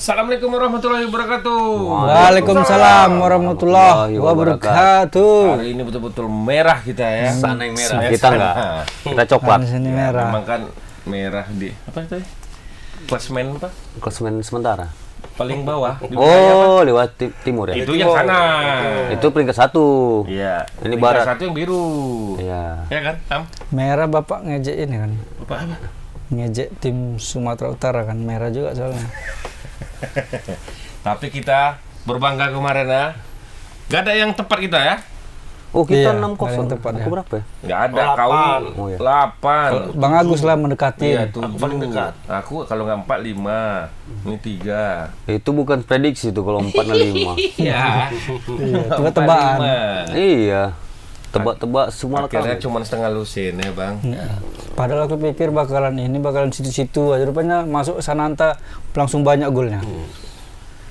Assalamualaikum warahmatullahi wabarakatuh. Waalaikumsalam warahmatullahi wabarakatuh. Hari ini betul-betul merah kita ya. Sana yang merah. Sana. Kita enggak. Kita coklat. Sini Ya, merah. Memang kan merah di apa itu? Klasmen apa? Klasemen sementara. Paling bawah. Oh, lewat ti- timur ya. itu yang sana. Itu peringkat satu. Iya. Ini Peringkat barat. Satu yang biru. Iya. Ya kan? Tam? Merah bapak ngejek ini kan. Apa apa? Ngejek tim Sumatera Utara kan merah juga soalnya. Tapi kita berbangga kemarin ya. Gak ada yang tepat kita ya. Oh, kita Iya, enam ada yang 0 tepat Aku ya. berapa ya? Gak ada Oh, kau delapan. Oh, iya. Bang Agus lah mendekati. Iya, tujuh. paling dekat. Aku kalau nggak empat lima, ini tiga. Itu bukan prediksi tuh kalau 4 dan 5. Iya. Iya, tebak-tebakan. iya. Tebak-tebak semua Akhirnya cuma setengah lusin ya bang. Padahal aku pikir bakalan ini bakalan situ-situ aja rupanya masuk Sananta langsung banyak golnya.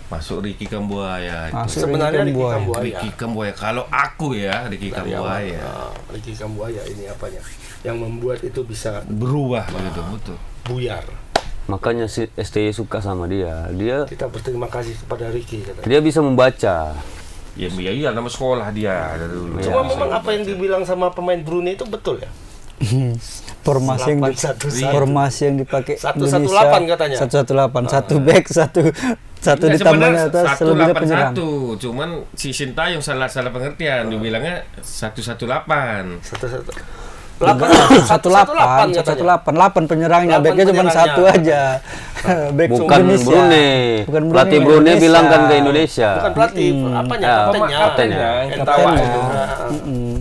Masuk Ricky Kambuaya. Masuk Sebenarnya Ricky Kambuaya. Kambuaya. Ricky Kambuaya. Kalau aku ya Ricky Dari Kambuaya ah, Ricky Kambuaya ini apanya? Yang membuat itu bisa berubah begitu betul. buyar. Makanya si STY suka sama dia. Dia Kita berterima kasih kepada Ricky katanya. dia bisa membaca. Ya iya, iya nama sekolah dia dulu. Cuma memang apa yang dibilang sama pemain Brunei itu betul ya? Formasi yang di, 8-1-1. formasi yang dipakai 1-1-8 Indonesia, katanya. 118 satu back satu satu Nggak, ditambahnya sebenarnya atas selebihnya penyerang. 181, cuman si Sintayong salah salah pengertian, dibilangnya 118. Satu-satu. satu delapan katanya. satu delapan delapan penyerangnya Delapan backnya cuma penyerangnya. satu aja back Bukan Indonesia. Brunei. bukan Pelatih Brunei Indonesia. bilang kan ke Indonesia. Bukan pelatih, apanya? Ya, Kaptennya. kaptennya. Entawa Kaptennya. itu.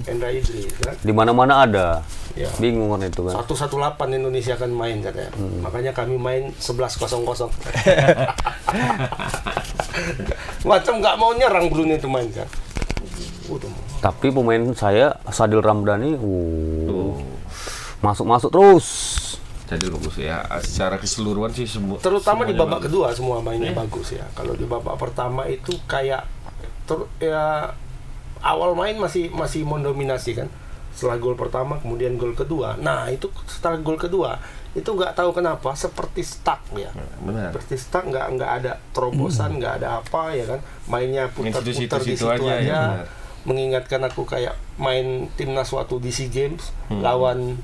Endra Idris kan. Di mana-mana ada. Ya. Bingung kan itu kan. 118 Indonesia akan main katanya. Makanya kami main 11-0. Macam nggak mau nyerang Brunei itu main kan. Tapi pemain saya Sadil Ramdhani, uh, masuk-masuk terus. Jadi bagus ya, secara keseluruhan sih semua. Terutama di babak bagus. kedua semua mainnya bagus ya. Kalau di babak pertama itu kayak ter, ya awal main masih masih mendominasi kan. Setelah gol pertama kemudian gol kedua. Nah, itu setelah gol kedua itu nggak tahu kenapa seperti stuck ya. Benar. Seperti stuck nggak nggak ada terobosan, nggak ada apa ya kan. Mainnya Main putar-putar di situ aja, aja. ya, benar. Mengingatkan aku kayak main timnas waktu di SEA Games Hmm. lawan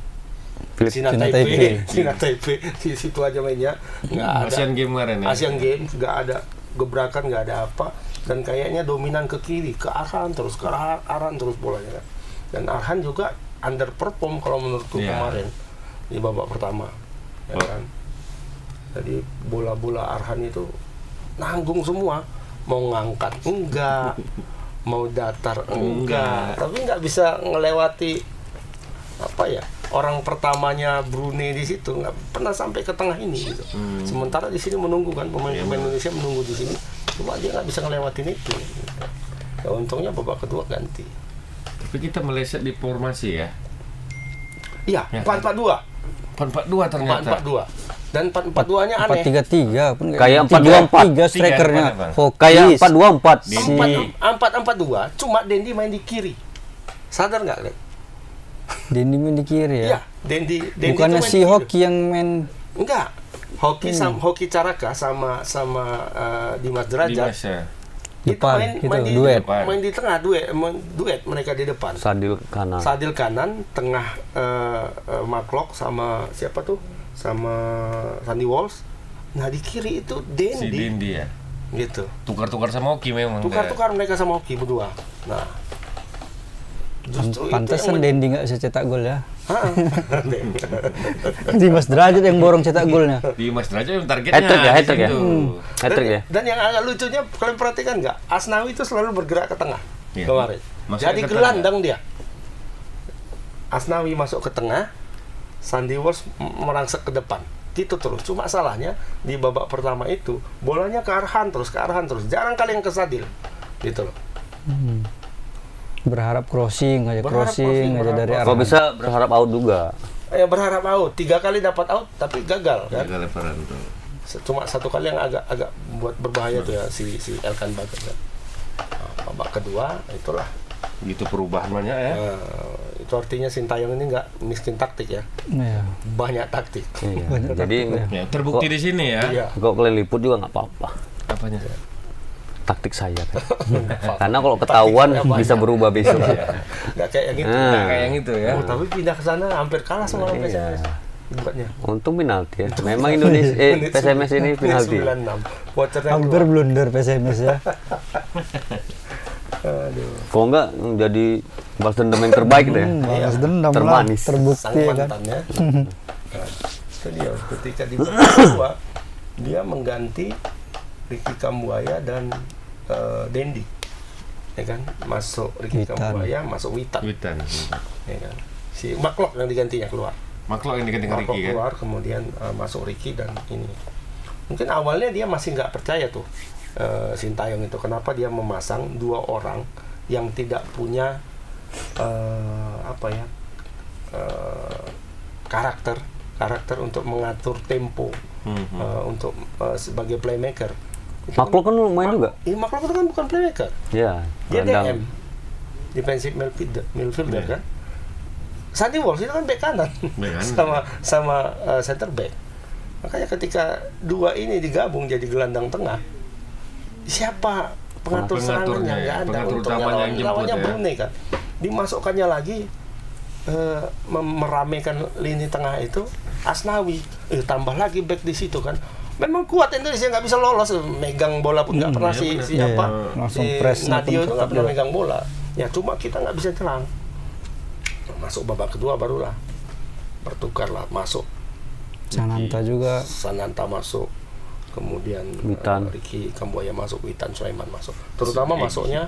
Cina Taipei. Cina Taipei di situ aja mainnya nggak ada Asian Game kemarin ya. Asian Games nggak ada gebrakan nggak ada apa dan kayaknya dominan ke kiri ke Arhan terus ke Arhan, terus bolanya kan dan Arhan juga underperform kalau menurutku Iya. kemarin di babak pertama ya Oh. kan jadi bola-bola Arhan itu nanggung semua mau ngangkat enggak mau datar enggak tapi nggak bisa ngelewati apa ya orang pertamanya Brunei di situ nggak pernah sampai ke tengah ini gitu. Sementara di sini menunggu kan pemain-pemain Indonesia menunggu di sini, cuma dia nggak bisa ngelewatin itu. Ya, untungnya babak kedua ganti. Tapi kita meleset di formasi ya. Iya, Ya. empat empat dua, 442 empat ternyata. empat dua, dan empat empat duanya empat aneh. tiga tiga pun Kayak tiga 4-2-4. tiga strikernya Tiga, Bang. Hokis. Kayak 424. Di- Empat si empat empat dua, cuma Dendi main di kiri. Sadar nggak? Lek? Dendi main di kiri Iya, ya Dendi. Dendi bukannya si. Hoki yang main Enggak. Hoki sama Hoki Caraka sama sama uh, Dimas Derajat Dimas ya. Itu Depan, main, gitu, main di duet. main di tengah duet main duet mereka di depan Sadil kanan. Sadil kanan tengah uh, uh, Marklock sama siapa tuh sama Sandy Walsh nah di kiri itu Si Dendi ya. gitu Tukar-tukar sama Oki memang. tukar-tukar mereka sama Hoki berdua nah justru pantesan itu yang Dendi nggak bisa cetak gol ya? Dimas Derajat yang borong cetak golnya. Dimas Derajat yang targetnya. Hat-trick ya, di hat-trick ya. situ. Hat-trick ya. dan, yang agak lucunya kalian perhatikan nggak? Asnawi itu selalu bergerak ke tengah Iya. kemarin. Maksudnya jadi ke gelandang dia. Asnawi masuk ke tengah Sandy Walsh merangsek ke depan. Gitu terus. Cuma salahnya di babak pertama itu bolanya ke Arhan terus ke Arhan terus. Jarang kali yang ke Sadil gitu loh berharap crossing aja Berharap crossing, crossing, aja dari crossing. Kalau arah bisa berharap out juga. ya berharap out tiga kali dapat out tapi gagal kan lebaran tuh. Cuma satu kali yang agak agak buat berbahaya tuh ya si si Elkan Bagat kan Nah, babak kedua itulah Gitu perubahan banyak ya. Nah, itu artinya Sintayong ini nggak miskin taktik ya Iya. banyak taktik Iya. Banyak Jadi taktik Ya, terbukti di sini ya. iya kalau kalian liput juga nggak apa-apa. Apanya? Taktik saya kan. Karena kalau ketahuan Taktiknya banyak. bisa berubah besok. nggak kayak yang itu Nah. Nah, kayak yang itu ya. Oh, tapi pindah ke sana hampir kalah sama orang Iya. PSMS Untung penalti ya. Memang Indonesia eh, PSMS ini penalti. 96. Vouchernya Hampir blunder PSMS ya. Aduh. Kalau enggak jadi balas dendam yang terbaik deh. Hmm, balas dendam lah. Termanis. sang Terbukti ya kan. mantannya. Nah, itu dia ketika di dia mengganti Ricky Kambuaya dan eh, Dendi. Ya kan? Masuk Ricky Witan. Kambuaya, masuk Witan. Witan. Ya kan? Si Maklok yang digantinya keluar. Maklok yang diganti Maklok Ricky kan. keluar kemudian eh, masuk Ricky dan ini. Mungkin awalnya dia masih nggak percaya tuh eh, Sintayong itu kenapa dia memasang dua orang yang tidak punya eh, apa ya eh, karakter karakter untuk mengatur tempo Hmm, hmm. eh, untuk eh, sebagai playmaker. Itu Maklok kan main Mak- juga. Iya, Maklok itu kan bukan playmaker. Ya, Dia gelandang. DM. Defensive midfielder, midfielder Iya. kan. Sandy Walsh itu kan back kanan Back kanan. sama sama uh, center back. Makanya ketika dua ini digabung jadi gelandang tengah, siapa pengatur serangannya ya, nggak ada. pengatur Untungnya lawan, yang jemput lawannya ya. Brunei kan. Dimasukkannya lagi eh, mem- meramaikan lini tengah itu Asnawi. Eh, tambah lagi back di situ kan. Memang kuat Indonesia nggak bisa lolos. Megang bola pun nggak pernah iya si benar. siapa Iya, langsung si press Nadio itu nggak pernah megang bola. Ya cuma kita nggak bisa nyerang. Masuk babak kedua barulah. Bertukar lah masuk. Sananta juga. Sananta masuk. Kemudian Witan. eh, Ricky Kambuaya masuk Witan Sulaiman masuk. Terutama masuknya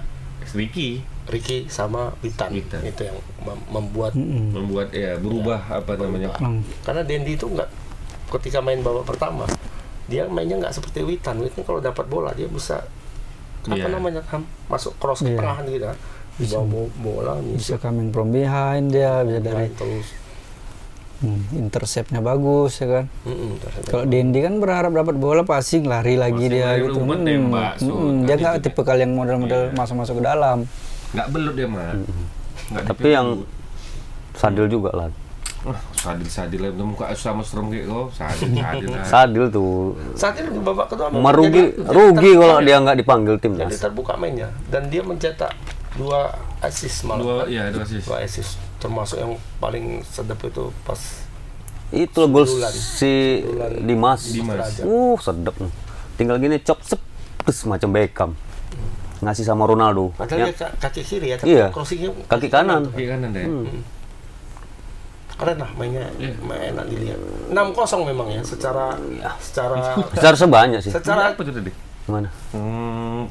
Ricky. Ricky sama Witan, Witan. itu yang mem- membuat membuat ya berubah apa namanya. karena Dendi itu nggak ketika main babak pertama dia mainnya nggak seperti Witan Witan kalau dapat bola dia bisa apa Iya. namanya Ham? masuk cross ke Iya. tengah gitu kan bawa bo- bola bisa bisa coming from behind dia bisa dari terus hmm, interceptnya bagus ya kan. Terus- Kalau Dendi kan berharap dapat bola passing lari lagi Passing, dia lari, gitu. umpan, tembak, shoot, mm, kan dia nggak tipe kali yang model-model Iya. masuk-masuk ke dalam. nggak belut dia mah Nggak Tapi dipelut. yang Sadil juga lah. Wah, sadil sadil lah muka sama serem kayak kau sadil sadil lah Sadil tuh saat ini di babak kedua memang merugi jadi- rugi jadi kalau terbuka- dia nggak dipanggil jadi timnas. terbuka mainnya dan dia mencetak dua assist malah dua kan? ya dua assist dua assist termasuk yang paling sedap itu pas Itu gol si. Dimas. Dimas. Uh, sedap. Tinggal gini cop sep terus macam Beckham. Ngasih sama Ronaldo. padahal Ya, kaki kiri ya tapi Iya. crossingnya kaki kanan. kaki kanan deh Hmm. Keren lah mainnya Iya. main enak dilihat 6-0 memang ya secara secara Besar sebanyak sih. secara apa itu tadi Mana? hmm,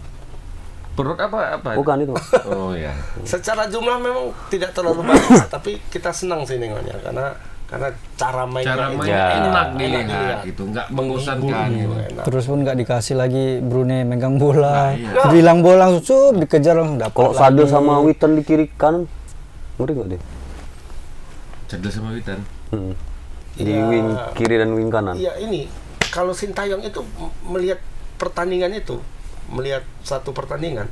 perut apa apa Bukan itu. oh ya secara jumlah memang tidak terlalu banyak tapi kita senang sih nengoknya karena karena cara mainnya cara main Ya. enak enak dilihat dilihat. gitu nggak membosankan Menghibur, gitu. enak. Terus pun nggak dikasih lagi Brunei megang bola. Nah, iya. Bilang bola langsung dikejar langsung dapat. Kalau Sadil sama Witan di kiri kanan, ngeri nggak dia? Sadil sama Witan Hmm. Di Iya. wing kiri dan wing kanan. Iya ini kalau Sintayong itu melihat pertandingan itu, melihat satu pertandingan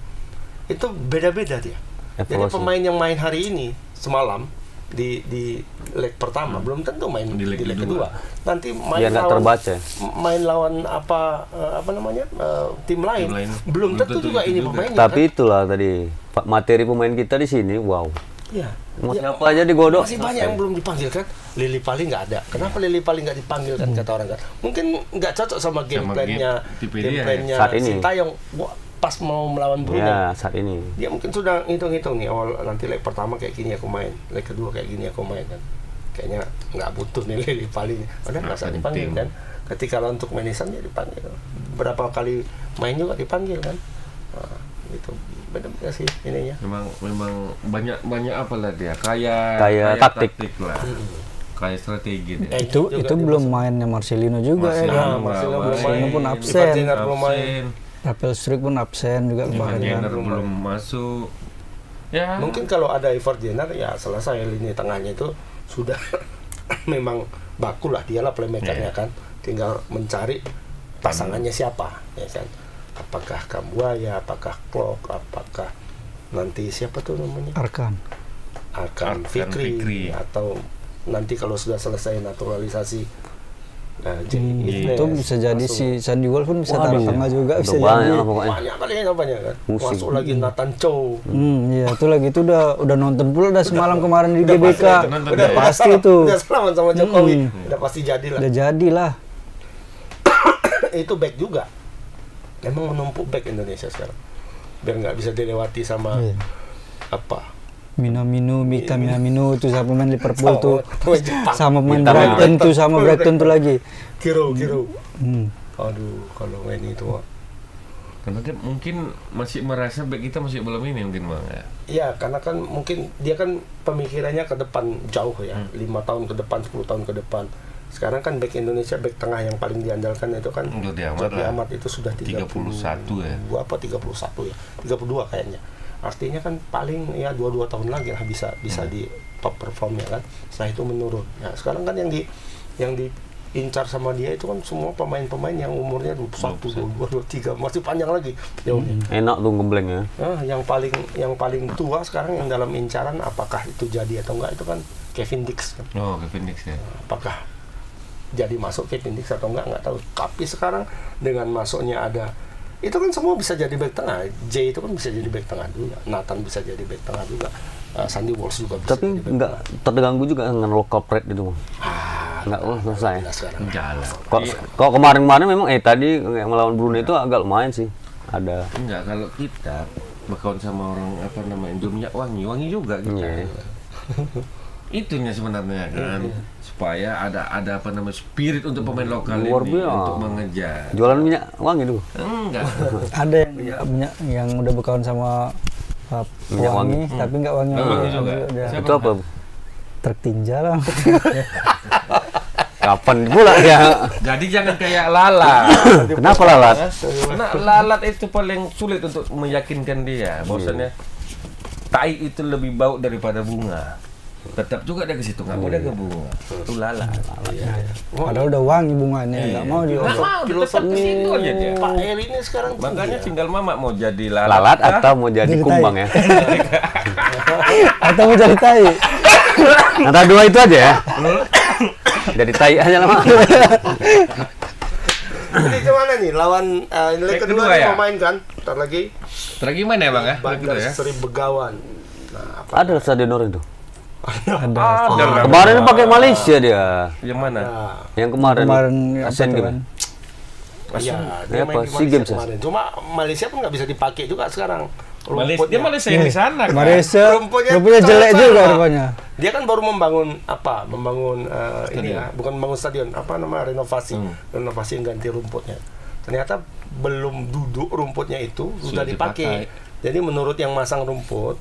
itu beda-beda dia. Jadi Evaluasi. pemain yang main hari ini semalam di di leg pertama belum tentu main Di di leg leg, kedua. kedua. Nanti main Biar lawan terbaca. m- main lawan apa eh, apa namanya eh, tim lain, Tim lain. belum Belum tentu tentu juga ini juga. pemainnya. Tapi kan? itulah tadi Pak materi pemain kita di sini, wow. Iya. Mau Iya. siapa aja digodok. Masih banyak yang belum dipanggil kan? Lili Pali nggak ada. Kenapa Lili Pali nggak dipanggil kan kata orang kan? Mungkin nggak cocok sama game plan-nya, game ya. plan-nya Saat ini. Sintayong Wah, pas mau melawan Brunei. Ya, saat ini. Dia mungkin sudah hitung-hitung nih awal nanti leg pertama kayak gini aku main, leg kedua kayak gini aku main kan. Kayaknya nggak butuh nih Lili Pali. Udah nggak usah Nggak dipanggil kan. Ketika lawan untuk manisan dia dipanggil. Berapa kali main juga dipanggil kan. Nah, gitu. Beda-beda sih ininya. memang memang banyak banyak apa lah dia kaya Kaya taktik. lah kaya strategi dia Eh, Itu juga itu belum masuk. mainnya Marcelino juga ya Marcelino kan. Nah, Marcelino main. pun absen. Belum main. absen Rapel Strik pun absen juga kemarin kan. Jenner belum masuk ya Mungkin kalau ada Ivar Jenner ya selesai lini tengahnya itu sudah memang baku lah dialah playmakernya Iya. kan. Tinggal mencari pasangannya siapa ya kan. Apakah Kambuaya, apakah Klok, apakah nanti siapa tuh namanya? Arkan. Arkan Arkan Fikri, Fikri. atau nanti kalau sudah selesai naturalisasi Nah, J Hmm, itu bisa jadi masuk. si Sandy Wolf pun bisa Waduh. taruh tengah juga Udah bisa banyak jadi. lah pokoknya. banyak kali kan banyak kan Pusing. masuk lagi Nathan Chow Hmm, iya itu lagi itu udah udah nonton pula udah semalam kemarin di Udah GBK. pasti, udah ya. pasti itu. udah salaman sama Jokowi Hmm. udah pasti jadi lah Udah jadilah. itu back juga emang menumpuk back Indonesia sekarang biar nggak bisa dilewati sama Iya. apa Minamino, Mika Minamino itu sama pemain Liverpool Sama tuh. Sama pemain. Brighton tuh sama Brighton tuh lagi. Kiro Kiro Hmm. aduh kalau main itu Karena dia mungkin masih merasa back kita masih belum ini mungkin bang ya. Iya, karena kan mungkin dia kan pemikirannya ke depan jauh ya, lima tahun ke depan, 10 tahun ke depan. Sekarang kan back Indonesia, back tengah yang paling diandalkan itu kan Jody Amat Jody. Amat itu sudah 31 ya. 32 apa 31 ya, 32 kayaknya. Artinya kan paling ya dua-dua tahun lagi lah bisa bisa di top performnya kan. Setelah itu menurun. Nah, sekarang kan yang di yang diincar sama dia itu kan semua pemain-pemain yang umurnya 21, 22, 23 masih panjang lagi jauhnya. Enak tuh gembleng ya. Nah, yang paling yang paling tua sekarang yang dalam incaran apakah itu jadi atau enggak itu kan Kevin Dix kan. Oh ke Phoenix ya. Apakah jadi masuk Kevin Dix atau enggak enggak tahu. Tapi sekarang dengan masuknya ada itu kan semua bisa jadi back tengah. J itu kan bisa jadi back tengah juga. Nathan bisa jadi back tengah juga. Uh, Sandy Walsh juga bisa Tapi nggak terganggu juga dengan local pride itu. Bang. Ah, Nggak oh, selesai. nah sekarang. Jalan. Kok kok kemarin-kemarin memang eh tadi yang melawan Brunei itu agak lumayan sih. Ada Enggak kalau kita berkawan sama orang apa namanya Indo minyak wangi, wangi juga kita. Iya. Itunya sebenarnya kan supaya ada ada apa namanya spirit untuk pemain lokal Luar ini biasa. untuk mengejar. jualan minyak wangi tuh. Enggak. Ada yang minyak yang udah berkawan sama uh, Minyak wangi, wangi. tapi nggak wangi. Nggak wangi juga. Siapa? Itu apa? tertinja lah. Kapan pula ya? Jadi jangan kayak lalat. Kenapa lalat? Karena lalat itu paling sulit untuk meyakinkan dia bahwasannya tai itu lebih bau daripada bunga. Tetap juga dia ke situ, nggak mau dia ke bunga. Itu lalat. Padahal udah wangi bunganya, nggak mau dia. Nggak mau, dia tetap ke situ aja dia. Pak Eri ini sekarang Makanya ya. tinggal mama mau jadi lalat. Lalat kah? atau mau jadi Jadi kumbang ya? Atau mau cari tai. Antara dua itu aja ya. Jadi tai aja lah. Mak. Jadi gimana nih lawan uh, leg Leg kedua, kedua ya? mau main kan? Ntar lagi Terus gimana ya bang ya? Bandar ya? Seri Begawan. Nah, apa Ada stadion orang itu. Ada. Ada lah. Kemarin pakai Malaysia dia. Yang mana? Yang kemarin, Kemarin Asian Games. kan? Iya, dia apa? main di SEA Malaysia Games ya? kemarin. Cuma Malaysia pun nggak bisa dipakai juga sekarang. Malaysia, dia Rumputnya. Malaysia yang di sana kan? Malaysia Rumputnya rupanya jelek juga rupanya. Dia kan baru membangun apa? Membangun eh, ini ya, bukan membangun stadion, apa nama renovasi, Hmm. renovasi yang ganti rumputnya. Ternyata belum duduk rumputnya itu sudah, Sudah dipakai. Jadi menurut yang masang rumput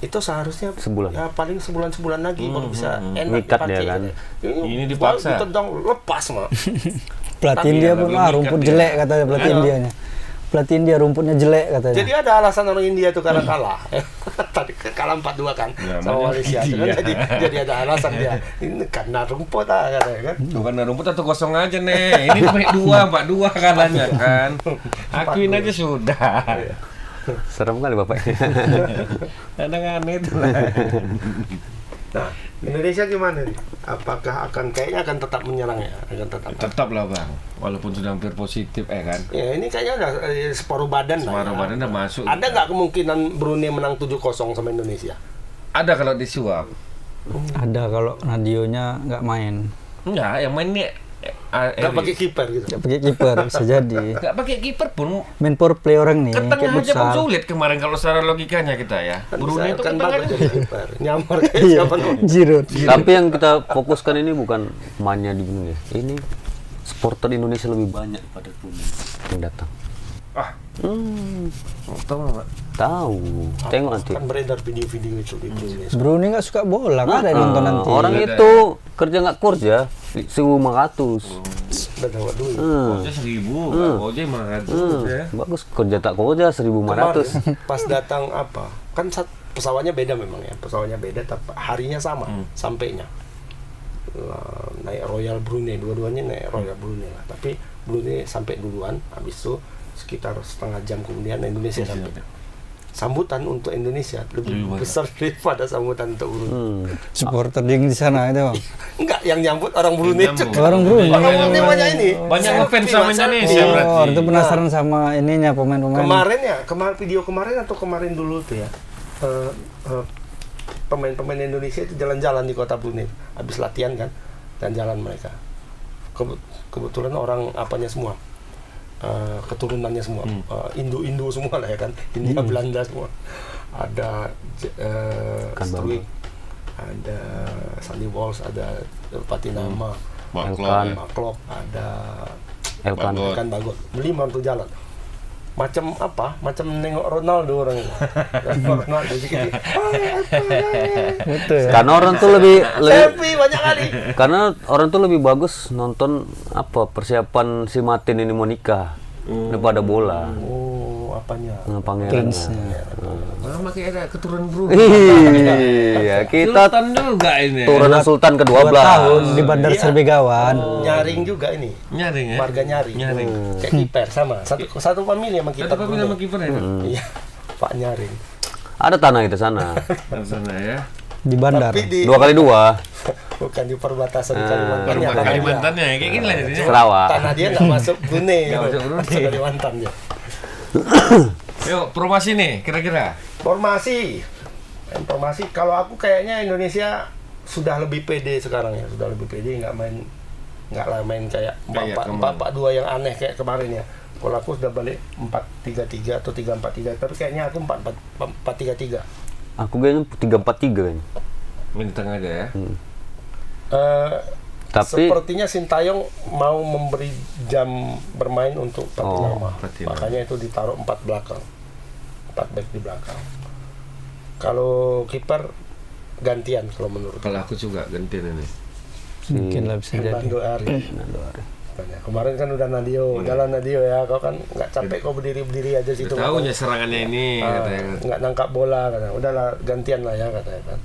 itu seharusnya Sebulan. ya paling sebulan sebulan lagi baru bisa hmm, enak Ngikat dipakai. dia kan. Ini dipaksa. Ditendang lepas mah. Pelatih Tapi dia ya, pun ah rumput dia. jelek katanya pelatih Iya. Indianya. Pelatih India rumputnya jelek katanya. Jadi ada alasan orang India tuh karena kalah. Tadi kalah 4-2 kan Ya, sama Malaysia. Itu kan jadi jadi ada alasan dia. Ini karena rumput ah katanya kan. Bukan rumput atau kosong aja nih. Ini pakai dua, empat dua kalahnya kan. Akuin aja sudah. Serem kali bapaknya. Kadang aneh itu lah. Nah, Indonesia gimana nih? Apakah akan kayaknya akan tetap menyerang ya? Akan tetap. Tetap lah bang, walaupun sudah hampir positif eh kan. Ya, ini kayaknya udah eh, separuh badan lah. Separuh ya. badan udah masuk. Ada nggak kemungkinan Brunei menang 7-0 sama Indonesia? Ada kalau disuap. Ada kalau Nadionya nggak main. Enggak, yang main ini eh, ah, Nggak Eri. pakai kiper gitu. Nggak pakai kiper bisa jadi. Nggak pakai kiper pun Main power play orang nih ke tengah aja pun sulit kemarin kalau secara logikanya kita ya. Kan Brunei itu kan bagus jadi kiper. Nyamar kayak Iya. siapa tuh? Giroud. Tapi yang kita fokuskan ini bukan mainnya di Brunei. Ini supporter Indonesia lebih banyak pada Brunei yang datang. Ah, Hmm, tahu nggak? tahu. Tengok nanti. Kan beredar video-video itu di Brunei. Brunei nggak suka bola, nggak ada yang nonton Ah, nanti. Orang Ada. itu kerja nggak kerja, 1500. Udah dapat duit. Hmm. Ojek seribu, ojek lima ratus Hmm, ya. bagus kerja tak kerja 1500. Kemarin pas datang apa? Kan pesawatnya beda memang ya. Pesawatnya beda tapi harinya sama sampainya. Lah, naik Royal Brunei dua-duanya naik Royal Brunei lah. Tapi Brunei sampai duluan habis itu sekitar setengah jam kemudian Indonesia sampai. sambutan untuk Indonesia lebih besar daripada sambutan untuk Brunei. Hmm. Supporter yang di sana itu. Bang. Enggak, yang nyambut orang Brunei. Orang Brunei. Orang Brunei banyak ini. Banyak ngefans sama Indonesia berarti. Oh, itu penasaran sama ininya pemain-pemain. Kemarin ya, kemarin video kemarin atau kemarin dulu tuh ya. eh, eh, pemain-pemain Indonesia itu jalan-jalan di kota Brunei habis latihan kan dan jalan mereka. Kebe- kebetulan orang apanya semua. Eh, keturunannya semua. Eh, Indo-Indo semua lah ya kan. India Belanda semua. Ada Struik, ada Sandy Walsh ada Patinama Elkan. Maklok. Ada Elkan. Bagot. kan bagus lima untuk jalan macam apa? Macam nengok Ronaldo orang itu. Nengok Ronaldo sedikit Betul ya. Karena orang tuh lebih lebih banyak kali. Karena orang tuh lebih bagus nonton apa persiapan si Martin ini mau nikah daripada bola. oh apanya Nah, pangeran. Prince-nya. Malah makin ada keturunan Brunei. Iya, kita Sultan juga ini. turunan Sultan Dua ke-12. tahun di Bandar Iya. Serbegawan. nyaring juga ini Nyaring ya. marga nyaring Nyaring. kayak kiper sama satu satu famili sama Satu kiper pemilik sama kiper ya. iya Pak nyaring Ada tanah kita sana. Sana ya. Di Bandar. tapi di Dua kali dua. bukan di perbatasan Ah. Kalimantan ya, Kalimantannya ya kayak gini lah jadinya. Sarawak. tanah dia nggak masuk Brunei Nggak masuk Brunei. masuk Kalimantan dia Yuk, formasi nih kira-kira. Formasi. Informasi kalau aku kayaknya Indonesia sudah lebih pede sekarang ya, sudah lebih pede nggak main nggak lah main kayak empat empat empat dua yang aneh kayak kemarin ya. Kalau aku sudah balik empat tiga tiga atau tiga empat tiga, tapi kayaknya aku empat empat empat tiga tiga. Aku kayaknya 343 kayaknya. Main di tengah aja ya. Eh, Tapi sepertinya Sintayong mau memberi jam bermain untuk Patinama. Patinama. Makanya itu ditaruh empat belakang, empat back di belakang. Kalau kiper gantian kalau menurut Kalau aku juga gantian ini. Mungkin lah bisa jadi. Ari. Ari. Katanya. Kemarin kan udah Nadio, jalan Nadio ya. Kau kan nggak capek kau berdiri berdiri aja situ. Tahu ya serangannya ini katanya. nggak nangkap bola katanya. Udahlah gantian lah ya katanya kan.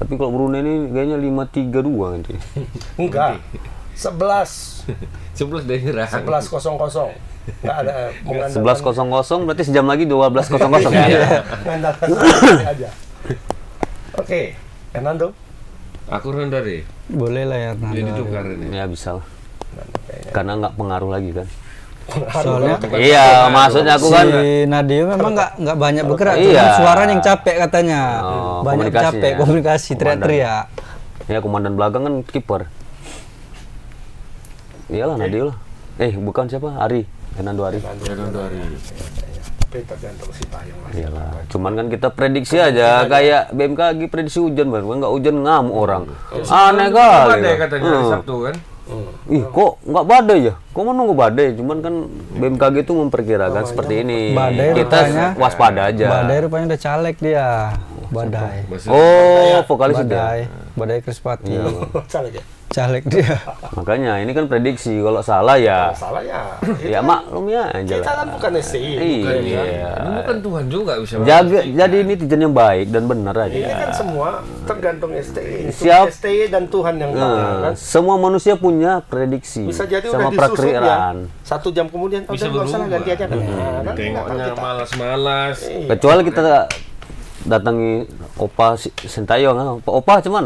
Tapi kalau Brunei ini kayaknya 532 nanti. Enggak. 11 Sebelas daerah. 11 kosong kosong. Nggak ada eh, mengandalkan 11.00 berarti sejam lagi 12.00 ya. mengandalkan sekali aja. Oke, Fernando. Aku dari. Boleh lah ya Jadi Hernando. tukar ini. Ya bisa lah. Karena nggak pengaruh lagi kan. Soalnya Iya, maksudnya aku kan si Nadio memang nggak nggak banyak bergerak, Iya. cuma suaranya yang capek katanya. Oh, banyak komunikasi capek ya. komunikasi teriak-teriak. ya komandan belakang kan kiper. Iyalah Nadio lah. Eh, bukan siapa? Ari. Fernando Ari. Fernando dari. Tapi tergantung si Tayong lah. Iyalah. Cuman kan kita prediksi aja kayak BMKG prediksi hujan baru nggak hujan ngamuk orang. Aneh kali. Ada katanya hari Hmm. Sabtu kan. Ih, kok nggak badai ya? Kok mau nunggu badai? Cuman kan BMKG itu memperkirakan seperti ini. Badai kita rupanya- waspada aja. Badai rupanya udah caleg dia. Badai. Oh, vokalis itu. Badai. ya? Badai Krispati. Salah ya? Caleg dia. Makanya ini kan prediksi. Kalau salah ya, Salah ya. ya maklum ya aja Kita kan bukan STI. bukan ya. Iya. Ini bukan Tuhan juga bisa. Jaga, jadi netizen yang baik dan benar Ini aja. kan semua tergantung STI. Siap. STI dan Tuhan yang tahu Nah, kan. semua manusia punya prediksi Bisa jadi sama udah disusun perkiraan. ya. Satu jam kemudian oh, Bisa berubah. ganti aja kan. Nah, kan Tengoknya nggak tahu malas-malas. Iya. Kecuali kita datangi Opa Sintayong, ah. Opa, Opa cuman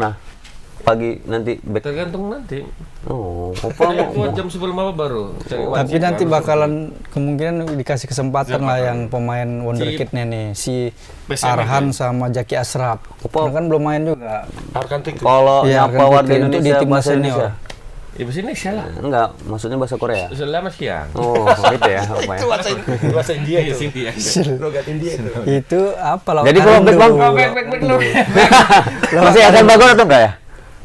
Pagi nanti back. Tergantung nanti. Oh, Opa mau. kuat jam sebelum apa baru. Cari Tapi wasit nanti baru. bakalan kemungkinan dikasih kesempatan lah yang pemain wonderkidnya nih si PSM Arhan sama Jaki Asraf. Apa? Mereka kan belum main juga. Arkan. Kalau nyapa akan warga dipilih untuk di Indonesia timnas bahasa senior. Indonesia. Ya bahasa Indonesia lah. Enggak, maksudnya bahasa Korea. Selama siang. Oh, gitu ya, Opa ya. Itu bahasa bahasa India itu. sini ya. Logat India itu. Itu apa lah? Jadi kalau back bang, Oh, back back back lu. masih akan bagus atau enggak ya?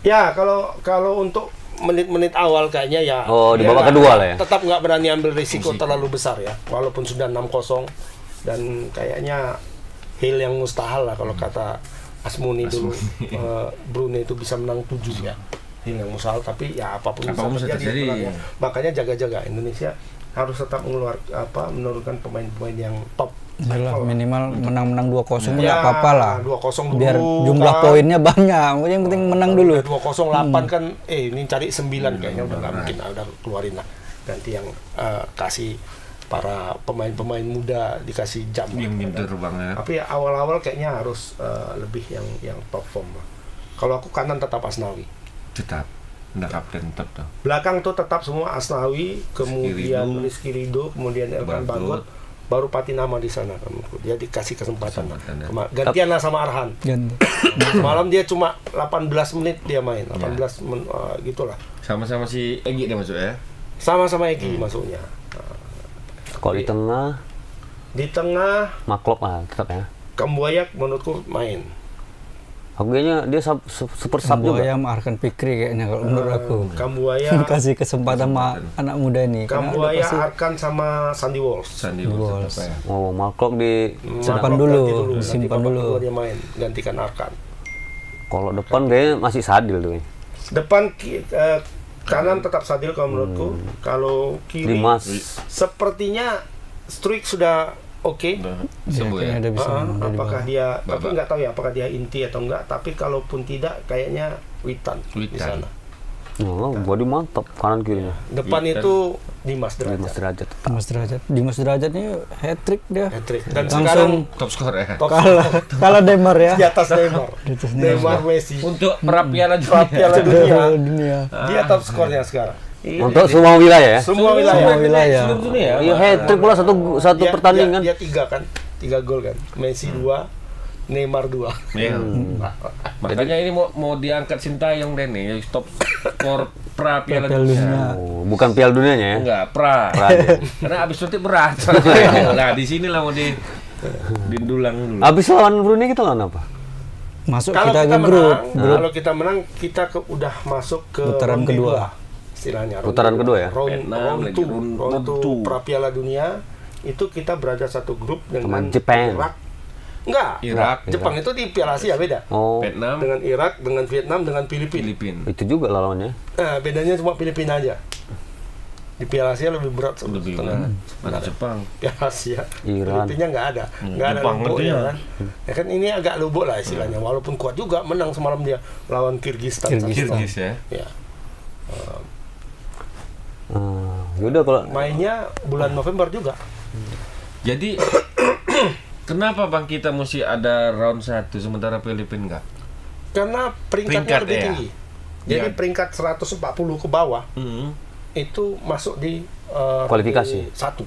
Ya, kalau kalau untuk menit-menit awal kayaknya ya. Oh, di babak nggak- kedua lah ya? Tetap nggak berani ambil risiko terlalu besar ya. Walaupun sudah 6-0 dan kayaknya hil yang mustahil lah kalau kata Asmuni dulu eh, Brunei itu bisa menang 7 ya. Hil yang mustahil tapi ya apa pun, Apa pun bisa terjadi. terjadi. sebenarnya. Makanya jaga-jaga Indonesia harus tetap mengeluar apa menurunkan pemain-pemain yang top. Yalah, minimal menang-menang 2-0 nggak Ya, apa-apa lah. 2-0 dulu, Biar jumlah kan. poinnya banyak. Yang penting menang dulu. Udah 208 kan eh ini cari 9 kayaknya udah nggak mungkin udah keluarin lah ganti yang eh, kasih para pemain-pemain muda dikasih jam Yang ya kan. banget. tapi ya awal-awal kayaknya harus eh, lebih yang yang top form lah. kalau aku kanan tetap Asnawi Tetap. Nggak kapten tetap tuh. belakang tuh tetap semua Asnawi kemudian. Rizky Ridho kemudian Elkan Bagot. Baru Patinama di sana menurutku. dia dikasih kesempatan, Kesempatan, ya. Gantian lah sama Arhan ganti Semalam dia cuma 18 menit dia main, 18 men, eh, gitulah. Sama-sama si Egi dia masuk ya. Sama-sama Eki masuknya. Kalau di tengah, Di tengah Maklok lah tetap ya. Kambuayak menurutku main. Aku kayaknya dia sub, su- super sub juga. Buaya Arkan Pikri kayaknya kalau menurut aku Kambuaya, kasih kesempatan sama anak muda ini Kambuaya pasti Arkan sama Sandy Walsh. Sandi Walsh. Ya. Oh, Maklok di Simpan Markov dulu, nanti simpan dulu. dia main, gantikan Arkan. kalau depan kayaknya masih Sadil tuh. Depan eh, kanan tetap Sadil kalau menurutku. Kalau kiri Dimas. sepertinya Struik sudah oke. Udah ya, sembuh ya. udah bisa udah di apakah dia tapi Babak. nggak tahu ya apakah dia inti atau enggak tapi kalaupun tidak kayaknya Witan, di Witan. sana Oh, body mantap kanan kirinya. depan Witan. itu Dimas Dimas Derajat derajat. Dimas Derajat Dimas Derajat ini hat trick dia hat-trick. dan Langsung sekarang Top skor ya. top kalah kalah Demar ya di atas Neymar Di atas Neymar Messi Untuk perapiala Pra dunia. Piala dunia dunia dia top skornya sekarang Untuk semua wilayah ya. semua wilayah Semua wilayah. Seluruh dunia. Iya, hat trick pula satu satu dia, pertandingan. dia, dia tiga kan tiga gol kan Messi dua Neymar dua Iya. Makanya ini mau mau diangkat Sintayong deh nih, jadi top skor pra Piala Piala Dunia. Dunia. Oh, bukan piala dunianya ya. Enggak, pra. Pra aja. Karena abis suntik berat. nah, di sinilah mau di dindulang dulu. Habis lawan Brunei kita lawan apa? masuk kalau kita kita, ke grup menang kalau kita menang kita ke, udah masuk ke Putaran ronde kedua. Istilahnya Putaran kedua ya? round, Vietnam round lagi, two, round- two two. pra Piala Dunia itu kita berada satu grup dengan Jepang. Irak enggak Irak, Jepang itu di Piala Asia beda Oh, Vietnam, dengan Irak dengan Vietnam dengan Filipina Filipina. itu juga lawannya. nah bedanya cuma Filipina aja di Piala Asia lebih berat Lebih setengah. berat. Ada Jepang. Piala Asia Iran. Filipina nggak ada nggak ada Jepang lubuknya itu ya. kan ya kan ini agak lubuk lah istilahnya walaupun kuat juga menang semalam dia lawan Kyrgyzstan Kyrgyzstan. Kirgis ya. ya Ah, yaudah kalau mainnya bulan November juga Jadi kenapa Bang kita mesti ada round 1 sementara Filipina enggak? karena peringkatnya Peringkat, lebih ya. tinggi jadi Iya. peringkat 140 ke bawah Hmm. itu masuk di eh, Kualifikasi. satu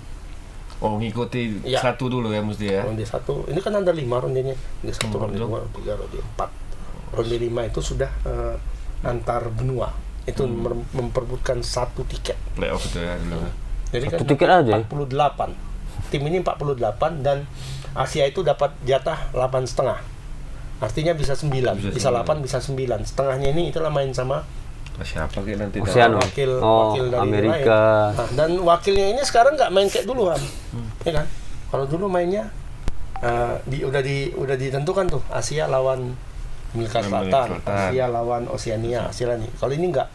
Oh, ngikuti Iya. satu dulu ya mesti ya. ronde satu ini kan ada lima rondenya ronde satu Hmm, ronde dua ronde tiga ronde empat ronde lima itu sudah eh, antar benua itu Hmm. memperbutkan satu tiket Playoff itu ya dulu. jadi kan Satu tiket aja ya? 48 tim ini 48 dan Asia itu dapat jatah 8 setengah artinya bisa 9 Bisa bisa, sembilan. 8 bisa 9 setengahnya ini itulah main sama Siapa kayak nanti wakil Oh, wakil dari Amerika. lain. Nah, dan wakilnya ini sekarang nggak main kayak duluan Hmm. ya kan kalau dulu mainnya eh, di udah di udah ditentukan tuh Asia lawan Amerika Selatan, Selatan. Asia lawan Oceania Asia nih kalau ini nggak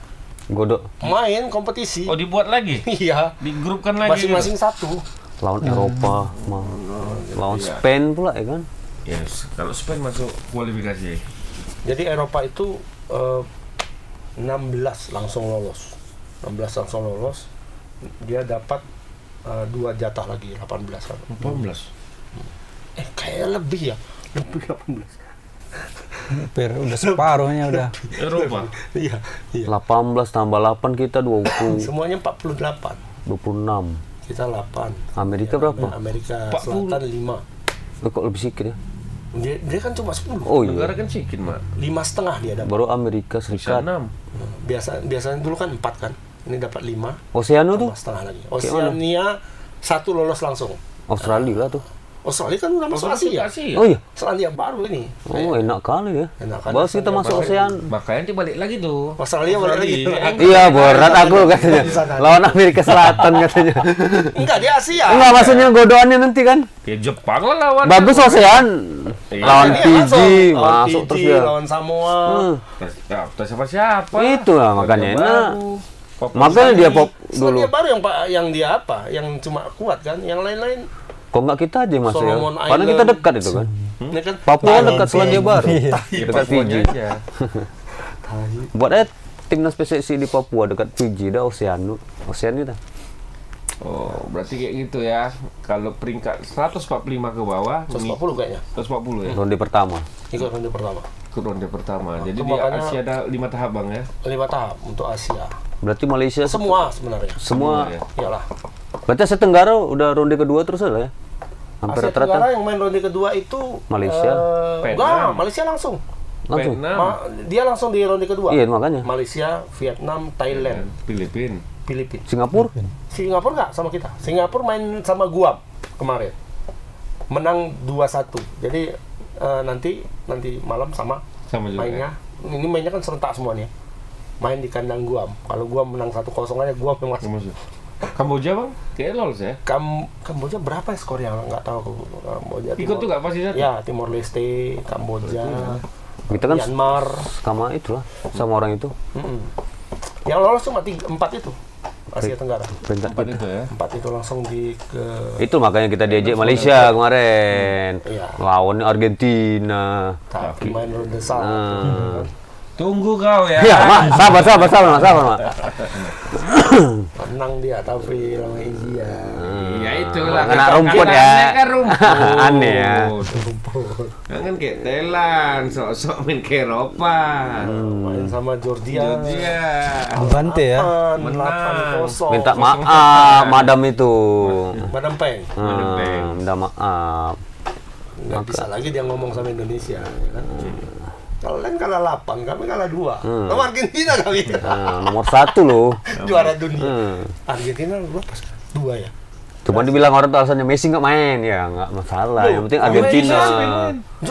godok main kompetisi Oh, dibuat lagi. iya Digrupkan lagi. masing-masing satu lawan Eropa, mau lawan Iya. Spain pula ya kan? Yes, kalau Spain masuk kualifikasi. Jadi Eropa itu eh, 16 langsung lolos. 16 langsung lolos. Dia dapat eh, dua jatah lagi 18 kan. 18. Eh kayaknya lebih ya. Lebih 18. Hampir udah separuhnya udah Eropa. Iya, iya. 18 tambah 8 kita 20 Semuanya 48. 26. Kita 8. Amerika berapa? Amerika 40. Selatan 5. Eh, kok lebih sedikit ya? Dia, dia kan cuma 10. Oh iya. Negara kan sedikit, Mak. Lima setengah dia dapat. Baru Amerika Bisa Serikat. 6. Biasa biasanya dulu kan 4 kan. Ini dapat 5 Oceano tuh setengah lagi. Oceania satu lolos langsung. Australia lah tuh. Australia kan udah masuk Asia. Asia. Oh iya. Selandia baru ini. Oh enak kali ya. Enak kan? Bagus kita masuk Australia ASEAN. Makanya nanti balik lagi tuh. Australia balik lagi. Iya berat aku katanya. Lawan Amerika Selatan katanya. Enggak, dia Asia. Enggak maksudnya godoannya nanti kan. Ya Jepang lah lawan. Bagus ASEAN. Iya. Lawan Ini Fiji masuk terus ya. Lawan Samoa. Hmm. Ya, udah siapa-siapa. Itu lah makanya enak. Makanya dia pop dulu. Selandia baru yang Pak yang dia apa? Yang cuma kuat kan? Yang lain-lain Kok nggak kita aja mas ya? Karena kita dekat itu kan. ini kan Papua kan dekat Selandia Baru. Ya, Dekat Papuanya Fiji. Buat aja timnas PSSI di Papua dekat Fiji dah Oceano. Oceania dah. Oh, berarti kayak gitu ya. Kalau peringkat 145 ke bawah, 140 kayaknya 140 ya. Ronde pertama. ikut ronde pertama Ikut ronde pertama. Jadi di Asia ada lima tahap bang ya. lima tahap untuk Asia Berarti Malaysia semua sebenarnya semua. ya. Berarti Asia Tenggara udah ronde kedua terus lah ya. Hampir Asia Tenggara yang main ronde kedua itu Malaysia? Vietnam. enggak Malaysia langsung langsung. Vietnam, Ma- dia langsung di ronde kedua Iya makanya. Malaysia Vietnam Thailand Filipina. Filipina Singapura. Singapura nggak sama kita Singapura main sama Guam kemarin menang 2-1 jadi eh, nanti nanti malam sama Sama juga. mainnya ini mainnya kan serentak semua nih main di kandang Guam kalau Guam menang 1-0 aja Guam yang Masuk. Kamboja bang, kayak lolos ya. Kam Kamboja berapa ya skornya nggak tahu aku. Kamboja Ikut tuh nggak pasti ya Timor Leste Kamboja Kita kan Myanmar sama itulah sama orang itu. Mm-mm. yang lolos cuma tiga, empat itu Asia Tenggara Peringkat Empat itu ya. empat itu langsung di ke Itu makanya kita diajak Malaysia kemarin. Iya. Lawan Argentina. tapi main ronde satu Hmm. Tunggu kau ya. Ya, Mak. Sabar, sabar, sabar. Sabar, Mak. menang dia tapi lawan India Ya itulah. Kena rumput ya. kan rumput. Aneh ya. Kan kayak Thailand, sok-sok main ke Eropa. main sama Georgia Georgia. Abante ya. Menang. 8-0 Minta maaf, madam itu. Madam Peng Hmm, minta maaf. nggak bisa lagi dia ngomong sama Indonesia ya kan? kalau lain kalah 8 kami kalah 2 sama Argentina kami Nah, nomor satu loh. juara dunia Hmm. Argentina berapa dua ya Cuma dibilang orang tuh alasannya Messi nggak main, ya nggak masalah. Yang penting Argentina.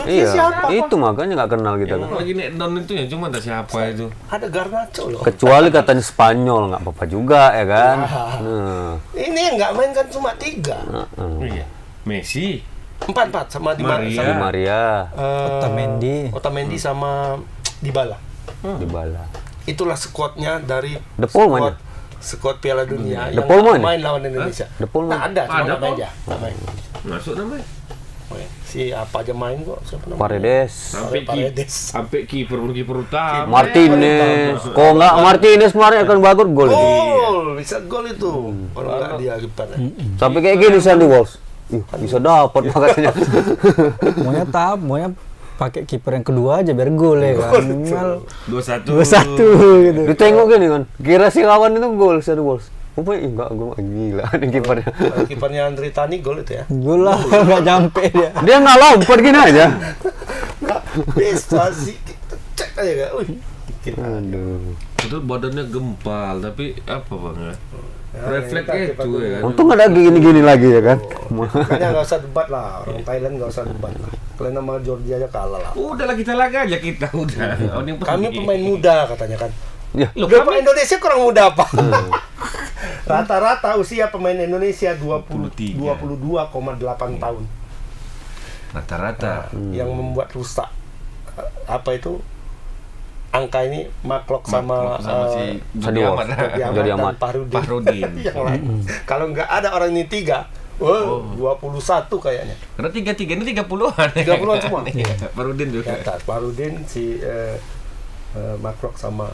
Iya, siapa, itu makanya nggak kenal kita kan. Lagi naik down itu ya, cuma ada siapa itu. ada Garnacho loh Kecuali katanya Spanyol nggak apa-apa juga ya kan. Nah, ini yang nggak main kan cuma tiga Oh iya. Messi, empat empat sama di Maria. Sama Maria, eh, Otamendi. Otamendi sama Dybala di Bala. itulah skuadnya dari De Paul main ya? skuad Piala Dunia De yang nggak main? lawan Indonesia De Paul main? nah, ada cuma Ada nggak main kok. masuk namanya. Main. si apa aja main kok siapa namanya Paredes, Sampai Paredes. sampai kiper pun kiper utama. Martinez. Kalau nggak Martinez kemarin akan bagus gol. gol bisa gol itu kalau nggak dia kipernya Sampai kayak gini Sandy Walsh. Ih, bisa dapat makanya. Maunya tahap, maunya pakai kiper yang kedua aja biar gol ya kan. Minimal Dua satu. dua satu gitu. Ditengok gini kan, kira si kawan itu gol Sandy Walsh. Oh, ih, enggak, gue gila nih kipernya. Kipernya Andri Tani gol itu ya Gol lah nggak nyampe dia. Dia nggak lompat gini aja. nggak bisa sih kita cek aja kan dikit. Aduh. Itu badannya gempal, tapi apa bang ya? Refleks itu ya kan. Untung ada gini-gini lagi ya kan. Makanya nggak usah debat lah orang Thailand nggak usah debat lah kalian sama Georgia aja kalah lah Udah lah kita lagi aja kita udah. Oh, yang kami pemain muda katanya kan Ya, Loh, Udah kami- Indonesia kurang muda apa? Rata-rata usia pemain Indonesia 20 22,8 tahun rata-rata. yang membuat rusak eh, apa itu angka ini Maklok sama, sama si eh, Jody. Ahmad. Jody yang lain. Kalau nggak ada orang ini tiga, oh, 21 kayaknya. Karena tiga tiga ini tiga puluhan. 30-an semua. Iya, Farudin Di juga. atas Fahrudin si eh, eh, Maklok sama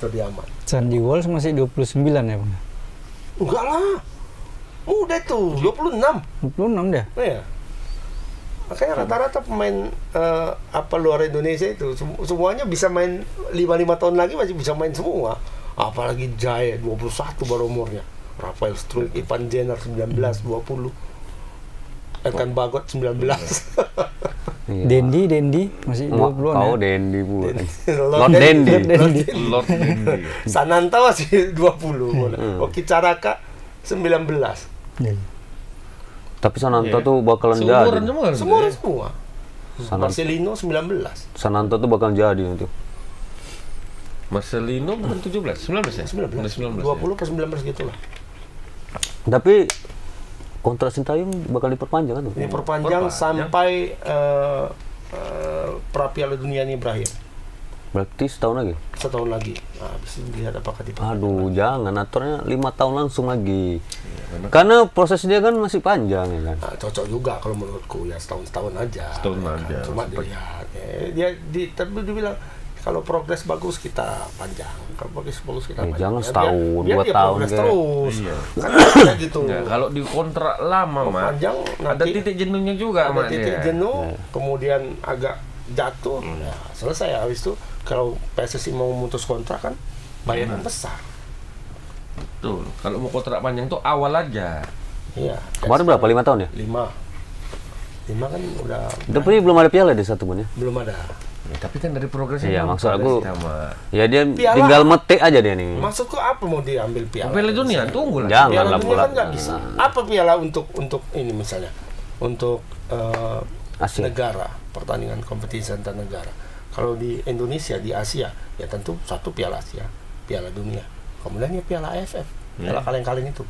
Jody Ahmad. Sandy Walsh masih 29 ya bang. Enggak lah. Muda tuh, 26. 26 dia. Iya. Makanya rata-rata pemain eh, apa luar Indonesia itu sem- semuanya bisa main 5-5 tahun lagi masih bisa main semua. Apalagi Jaya 21 baru umurnya. Rafael Struik, Ivan Jenner 19, 20. Ekan Bagot 19. Iya. Dendi, Dendi masih Mak, 20 kau ya. Dendi pula. Lord Lord Dendi. Dendi. Lord Dendi. Sananta masih 20. Oki Caraka 19. Iya. Tapi Sananta Iya. tuh bakalan Seumuran jadi. semua. Semua semua. Sananta, Marcelino 19. Sananta tuh bakalan jadi nanti. Marcelino bukan 17, 19 ya? 19. Udah 19. 20 ke 19 gitu lah. Tapi kontrak Sintayong bakal diperpanjang kan? tuh? Ini perpanjang sampai eh, eh, pra Piala Dunia ini berakhir. Berarti setahun lagi. Setahun lagi. Nah, habis itu dilihat apakah diperpanjang. Aduh, jangan aturnya lima tahun langsung lagi. Karena proses dia kan masih panjang ya kan. Nah, cocok juga kalau menurutku ya setahun setahun aja. Setahun aja, Cuma dilihat. ya, dia di tapi dia bilang kalau progres bagus kita panjang kalau progres bagus kita Eh, panjang jangan Ya, setahun, biar dua dia tahun progres kayak- terus Iya. kan gitu Nggak, kalau di kontrak lama mah panjang ada nanti titik jenuhnya juga ada titik dia. jenuh kemudian agak jatuh ya selesai habis itu kalau PSSI mau memutus kontrak kan bayaran besar Tuh, kalau mau kontrak panjang tuh awal aja. iya Kemarin berapa? Lima tahun ya? lima lima kan udah Tapi belum ada piala di satu pun ya? belum ada Ya, tapi kan dari progresnya Iya, maksud aku- sama. Ya dia Piala. tinggal metik aja dia nih. maksudku apa mau diambil piala Piala dunia tunggu lah. Jangan piala lah dunia kan nggak bisa apa piala untuk untuk ini misalnya untuk Asia. negara pertandingan kompetisi antar negara kalau di Indonesia di Asia ya tentu satu piala Asia piala dunia kemudian ya piala AFF piala kaleng-kaleng itu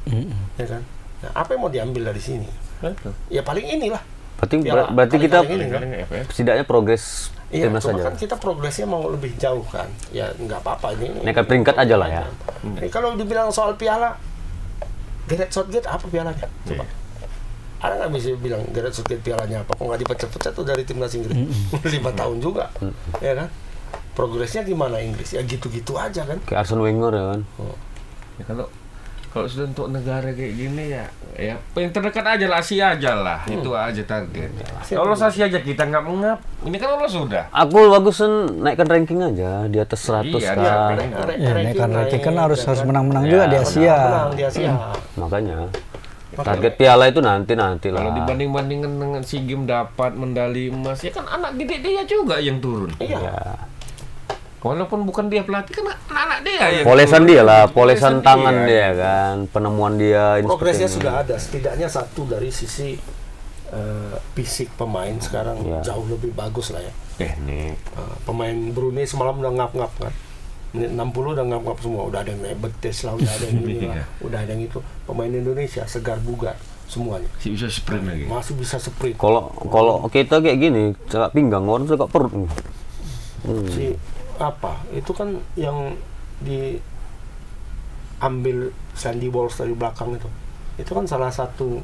ya kan nah apa yang mau diambil dari sini Betul. ya paling inilah Berarti Piala berarti kita ini kan setidaknya progres Iya, timnas cuma saja. kan kita progresnya mau lebih jauh kan. Ya nggak apa-apa ini. ini- Naikkan peringkat aja lah ya. Ini kalau dibilang soal piala, Gareth Southgate apa pialanya? Coba. Ada nggak bisa bilang Gareth Southgate pialanya apa? Kok nggak dipecat-pecat tuh dari timnas Inggris? Lima tahun juga, ya kan? Progresnya gimana Inggris? Ya gitu-gitu aja kan. Kayak Arsene Wenger ya kan. Ya, kalau kalau sudah untuk negara kayak gini ya ya yang terdekat aja lah Asia aja lah itu aja target lolos Asia aja kita nggak mengap ini kan lolos sudah Aku bagusan naikkan ranking aja di atas 100 Iya, kan. iya, paling- re- Ya, ranking naikkan ranking kan harus harus menang-menang Ya, juga di Asia. Menang di Asia. Makanya target piala itu nanti nanti lah. kalau dibanding-bandingkan dengan si game dapat medali emas ya kan anak didik dia juga yang turun Iya. Ya. walaupun bukan dia pelatih kan anak-anak dia yang Polesan turun. dia lah, polesan Polesan tangan dia. dia kan, penemuan dia. Progresnya sudah ada, setidaknya satu dari sisi eh, fisik pemain sekarang Iya. jauh lebih bagus lah ya. teknik Uh, pemain Brunei semalam udah ngap-ngap kan menit 60 udah ngap-ngap semua udah ada yang naik betes lah udah ada yang ini lah Iya. udah ada yang itu pemain Indonesia segar bugar semuanya si bisa sprint lagi masih bisa sprint Kalau kalau kita kayak gini, cakap pinggang orang cakap perut. nih. Hmm. si apa itu kan yang di ambil Sandy Walsh dari belakang itu itu kan salah satu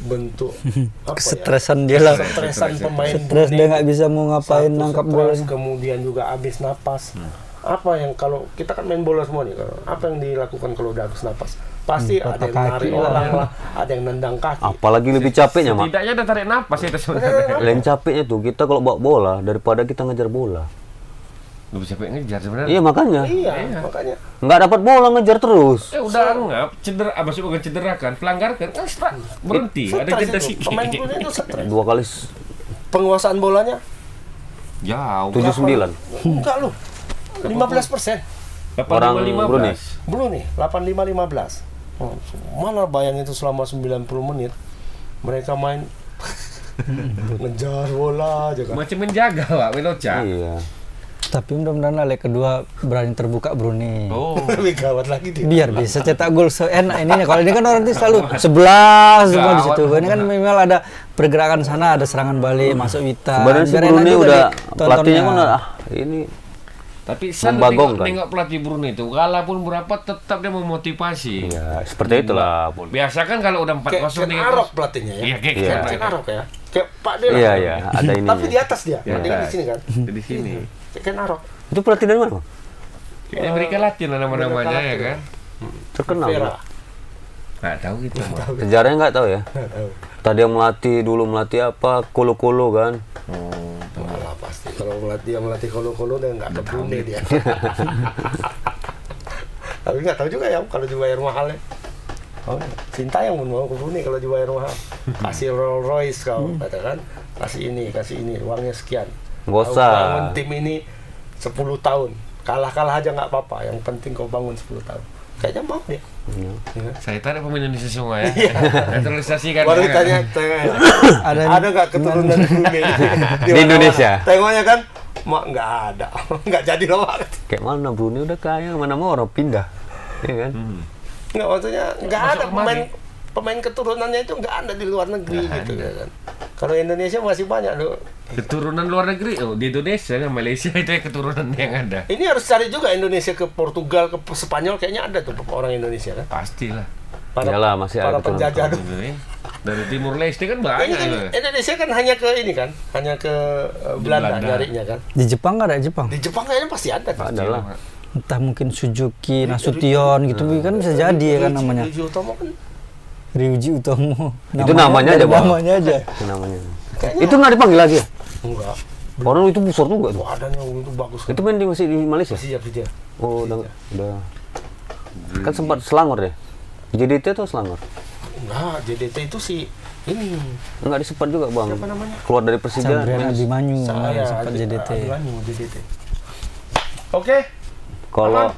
bentuk apa ya Ketresan dia lah. Ketresan pemain Stres dia nggak bisa mau ngapain Satu nangkap bolanya. kemudian juga habis napas Hmm. Apa yang kalau kita kan main bola semua nih kalau apa yang dilakukan kalau udah habis napas pasti Hmm, ada yang narik orang lah ada yang nendang kaki Apalagi lebih capeknya, Mak. tidaknya ada tarik napas itu sebenarnya Lain capeknya tuh kita kalau bawa bola daripada kita ngejar bola. lebih capek ngejar sebenarnya Iya makanya. iya makanya Nggak dapat bola ngejar terus. Eh udah anggap cedera, apa sih bukan cedera kan, pelanggar kan, start, berhenti, ada jeda itu. sedikit. pemain Brunei itu stres Dua kali penguasaan bolanya Jauh. tujuh sembilan. enggak lu 15 persen Orang Brunei. belum nih 85 15 oh, mana bayang itu selama 90 menit mereka main ngejar bola aja kan Macam menjaga, Pak, Meloca. Iya. Tapi mudah-mudahan leg kedua berani terbuka Brunei. Oh, lebih gawat lagi dia Biar bisa cetak gol seenak ini. Kalau ini kan orang itu selalu sebelas semua di situ. Ini kan minimal ada pergerakan sana, ada serangan balik, masuk Wita. Sebenarnya si Brunei juga udah pelatihnya kan ah ini tapi saya kan? nengok pelatih Brunei itu, kalaupun berapa tetap dia memotivasi. ya seperti itulah. Biasa kan kalau udah 4-0 kayak Ken nih, Arok pelatihnya ya Iya, kayak Iya. Ken Ken Arok. Ya kayak Pak Dela Iya iya ada ini. tapi di atas dia Di dia kan di sini kan Di sini. Kayak Ken Arok Itu pelatih dari mana? Bang? Kayaknya mereka latih lah nama-namanya ya kan. Terkenal. Nggak tahu gitu. Sejarahnya nggak tahu ya. Tadi yang melatih dulu melatih apa? Kolo-kolo kan. Oh, Malah pasti. Kalau melatih dia melatih kolo-kolo dia nggak ke Brunei dia. Tapi nggak tahu juga ya kalau dibayar mahal ya. Oh, Sinta yang mau ke Brunei kalau dibayar mahal. Kasih Rolls Royce kau katakan kasih ini kasih ini uangnya sekian. Nggak Kau usah. bangun tim ini 10 tahun. Kalah kalah aja nggak apa-apa yang penting kau bangun 10 tahun kayaknya mau Iya. Ya. Saya tarik pemain Indonesia semua ya. Naturalisasikan. Baru ya. ditanya, tanya, Ada ada nggak keturunan Brunei Di Indonesia? Tengoknya kan, mak nggak ada, nggak jadi loh mak. Kayak mana Brunei udah kaya mana mau orang pindah. Iya kan? Hmm. Nggak maksudnya nggak ada pemain pemain keturunannya itu nggak ada di luar negeri gitu ya kan. Kalau Indonesia masih banyak loh. Keturunan luar negeri, oh, di Indonesia kan Malaysia itu ya keturunan yang ada. Ini harus cari juga Indonesia ke Portugal ke Spanyol kayaknya ada tuh orang Indonesia kan. Pastilah. Para, Iyalah, masih ada para keturunan. penjajah tuh. Gitu, ya. Dari Timur Leste kan Ini banyak. kan, ya. Indonesia kan hanya ke ini kan, hanya ke eh, Belanda, Belanda. nyarinya kan. Di Jepang nggak ada Jepang. Di Jepang kayaknya pasti ada kan. adalah Entah mungkin Suzuki, Nasution gitu kan bisa jadi ya kan namanya. Ryuji Utomo kan Ryuji Utomo. Itu namanya aja, Bang. Namanya aja. itu namanya. Itu nggak dipanggil lagi ya? enggak. Orang itu besar juga tuh. Ada yang itu bagus kan. Itu main di masih di Malaysia. Siap dia. Oh, udah, udah. Kan sempat Selangor ya? JDT atau Selangor? Enggak, JDT itu si ini Enggak disempat juga, Bang. Siapa namanya? Keluar dari Persija. Sandrian Abimanyu saya sempat JDT. Abimanyu JDT. Oke, Kalau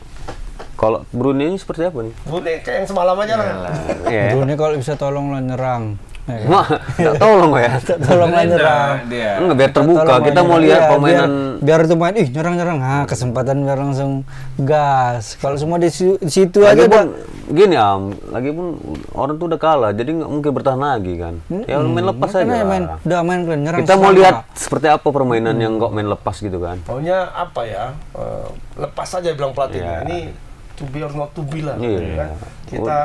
kalau Brunei ini seperti apa nih? Bu, nih, kayak yang semalam aja lah. Iya. Brunei kalau bisa tolonglah nyerang. Ya kan? Mak, tak tolong ya. Tolonglah nyerang. dia. Enggak biar terbuka. Tolong Kita mau lihat iya, permainan biar, biar itu main ih nyerang-nyerang ah kesempatan biar langsung gas kalau semua di, situ- aja pun gini am, lagi pun orang tuh udah kalah, jadi nggak mungkin bertahan lagi kan. Ya main lepas makanya aja. main udah main kalian nyerang Kita mau lihat seperti apa permainan yang nggak main lepas gitu kan. Pokoknya apa ya? eh, lepas aja bilang pelatihnya. Iya. Ini to be or not to be lah. Iya. kan? Kita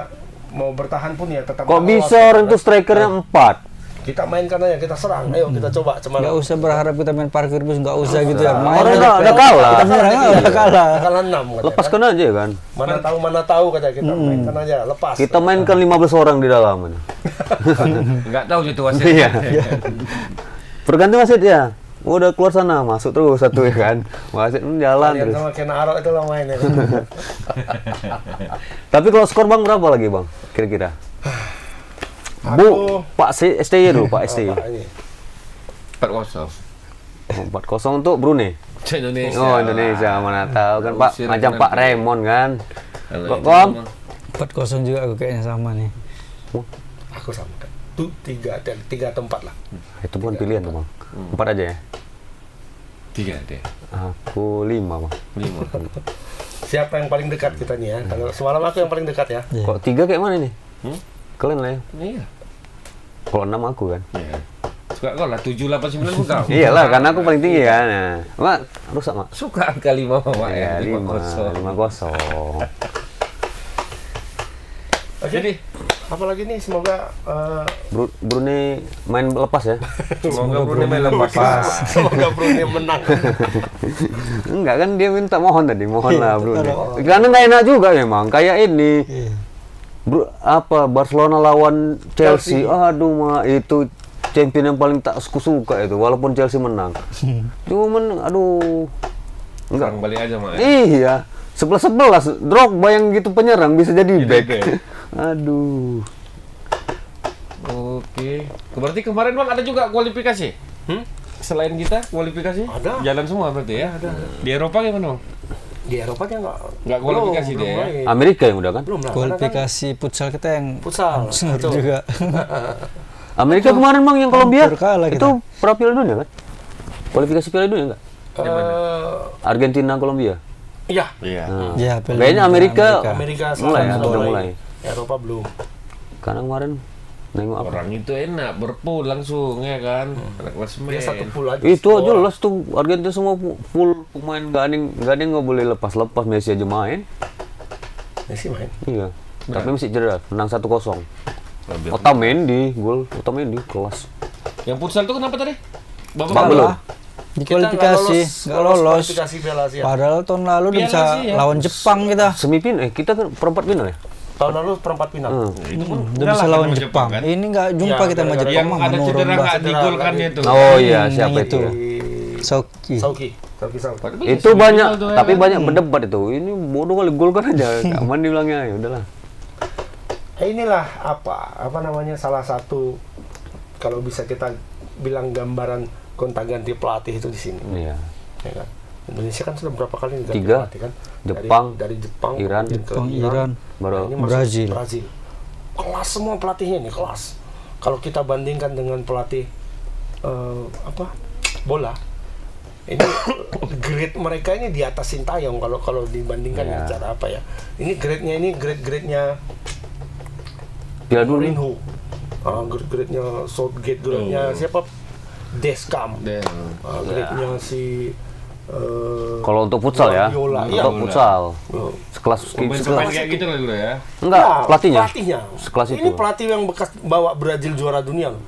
mau bertahan pun ya tetap Kok bisa orang kan? tuh strikernya empat? Kita mainkan aja, kita serang. Ayo kita coba cuman nggak usah berharap kita main parkir bus nggak usah gitu ya main Orang aja udah, udah kalah. kita menyerang udah kalah kalah 6 katanya, Lepaskan aja kan. kan? Mana tahu mana tahu kata kita mainkan aja, lepas. Kita mainkan 15 orang di dalam. Enggak tahu situasi. Iya. Berganti wasit ya. Udah keluar sana, masuk terus satu ya kan. Wasit pun jalan Kalian terus. sama Ken Arok itu lah main ya. kan? Tapi kalau skor Bang berapa lagi Bang? Kira-kira? Bu, Pak C- STY dulu, Pak STY. Apa ini? 4-0. 4-0 untuk Brunei. Indonesia. Oh Indonesia mana tahu kan Pak macam nanti. Pak Raymond kan. Kok memang- 4-0 juga aku kayaknya sama nih Aku sama kan. Tuh tiga, tiga tempat lah. Itu bukan pilihan tuh Bang. Empat aja ya. Tiga deh. Aku lima Bang. Lima. Siapa yang paling dekat kita nih ya? Kalau semalam aku yang paling dekat ya. Iya. Kok tiga kayak mana nih? Hmm? Kalian lah ya. Iya. Kalau enam aku kan. Iya. Suka kau lah 7 8 9 pun kau. Iyalah karena aku paling tinggi kan. Nah, Mak, rusak Mak. Suka angka 5 Mak Ya, ya. lima, 5 lima kosong. Oke. Iya. Jadi Apalagi nih semoga eh, Bru- Brunei main lepas ya? semoga Brunei main lepas. semoga Brunei menang. Enggak kan dia minta mohon tadi, mohon lah Brunei. Karena nggak enak juga memang, kayak ini. Bro, apa Barcelona lawan Chelsea, aduh mah itu champion yang paling tak suka suka itu, walaupun Chelsea menang. Cuman, aduh, enggak. Sekarang balik aja Mak. ya. Iya, sebelas sebelas, Drogba yang gitu penyerang bisa jadi back. back. Aduh, Oke. Berarti kemarin Bang ada juga kualifikasi? Hmm? Selain kita kualifikasi? Ada. Jalan semua berarti ya? Ada. Di Eropa gimana Bang? Di Eropa dia nggak Nggak kualifikasi belum, dia belum ya? Amerika yang udah kan? Belum lah. kan kualifikasi futsal kita yang futsal. Betul. juga Amerika kemarin bang yang Kolombia itu pra Piala Dunia kan? Kualifikasi Piala Dunia enggak? Eh, Argentina Kolombia. Iya. Iya. Nah. ya Kayaknya Dunia Amerika, Amerika mulai ya, udah mulai. Eropa belum. Karena kemarin nengok apa? Orang itu enak berpool langsung ya kan. Anak klasemen. Dia satu pool aja. Itu aja jelas tuh Argentina semua fu- full pemain gak ada yang gak ada yang nggak boleh lepas lepas Messi aja main. Messi main. Iya. Tapi masih cedera, menang 1-0. Lebih. Otamendi gol, Otamendi kelas. Yang futsal itu kenapa tadi? Babak Babak belum. di Kita nggak kualifikasi nggak lolos Kualifikasi Piala Asia. padahal tahun lalu udah bisa lawan Jepang kita Semifinal eh kita kan perempat final ya? Tahun lalu perempat final. Hmm. Itu pun udah bisa lawan sama Jepang kan? ini nggak jumpa Ya, kita sama Jepang Yang mah ada cedera nggak digolkan itu. Oh iya, Hmm, siapa itu? itu. Di Sauki Sauki. Sauki Itu banyak, ya tapi kan? banyak berdebat itu. Ini bodoh kali gol kan aja. Aman dibilangnya, ya udahlah. Eh, inilah apa apa namanya salah satu kalau bisa kita bilang gambaran gonta ganti pelatih itu di sini Iya. ya kan Indonesia kan sudah berapa kali Tiga. pelatih kan Jepang, dari, dari Jepang Iran. Jepang, Iran, Baru Nah, ini Brazil. Brazil kelas semua pelatihnya nih kelas kalau kita bandingkan dengan pelatih eh, apa bola ini grade mereka ini di atas Sintayong kalau kalau dibandingkan Iya. cara apa ya ini grade-nya ini grade-grade-nya Piala Dunia. Mourinho ah, grade-grade-nya Southgate grade-nya Oh. siapa Deskam Dan ah, grade-nya si eh, Kalau untuk futsal ya, iya. untuk futsal. oh, Sekelas sekelas kayak gitu lah dulu ya. enggak Ya, pelatihnya. Pelatihnya. Sekelas Ini itu. pelatih yang bekas bawa Brazil juara dunia loh.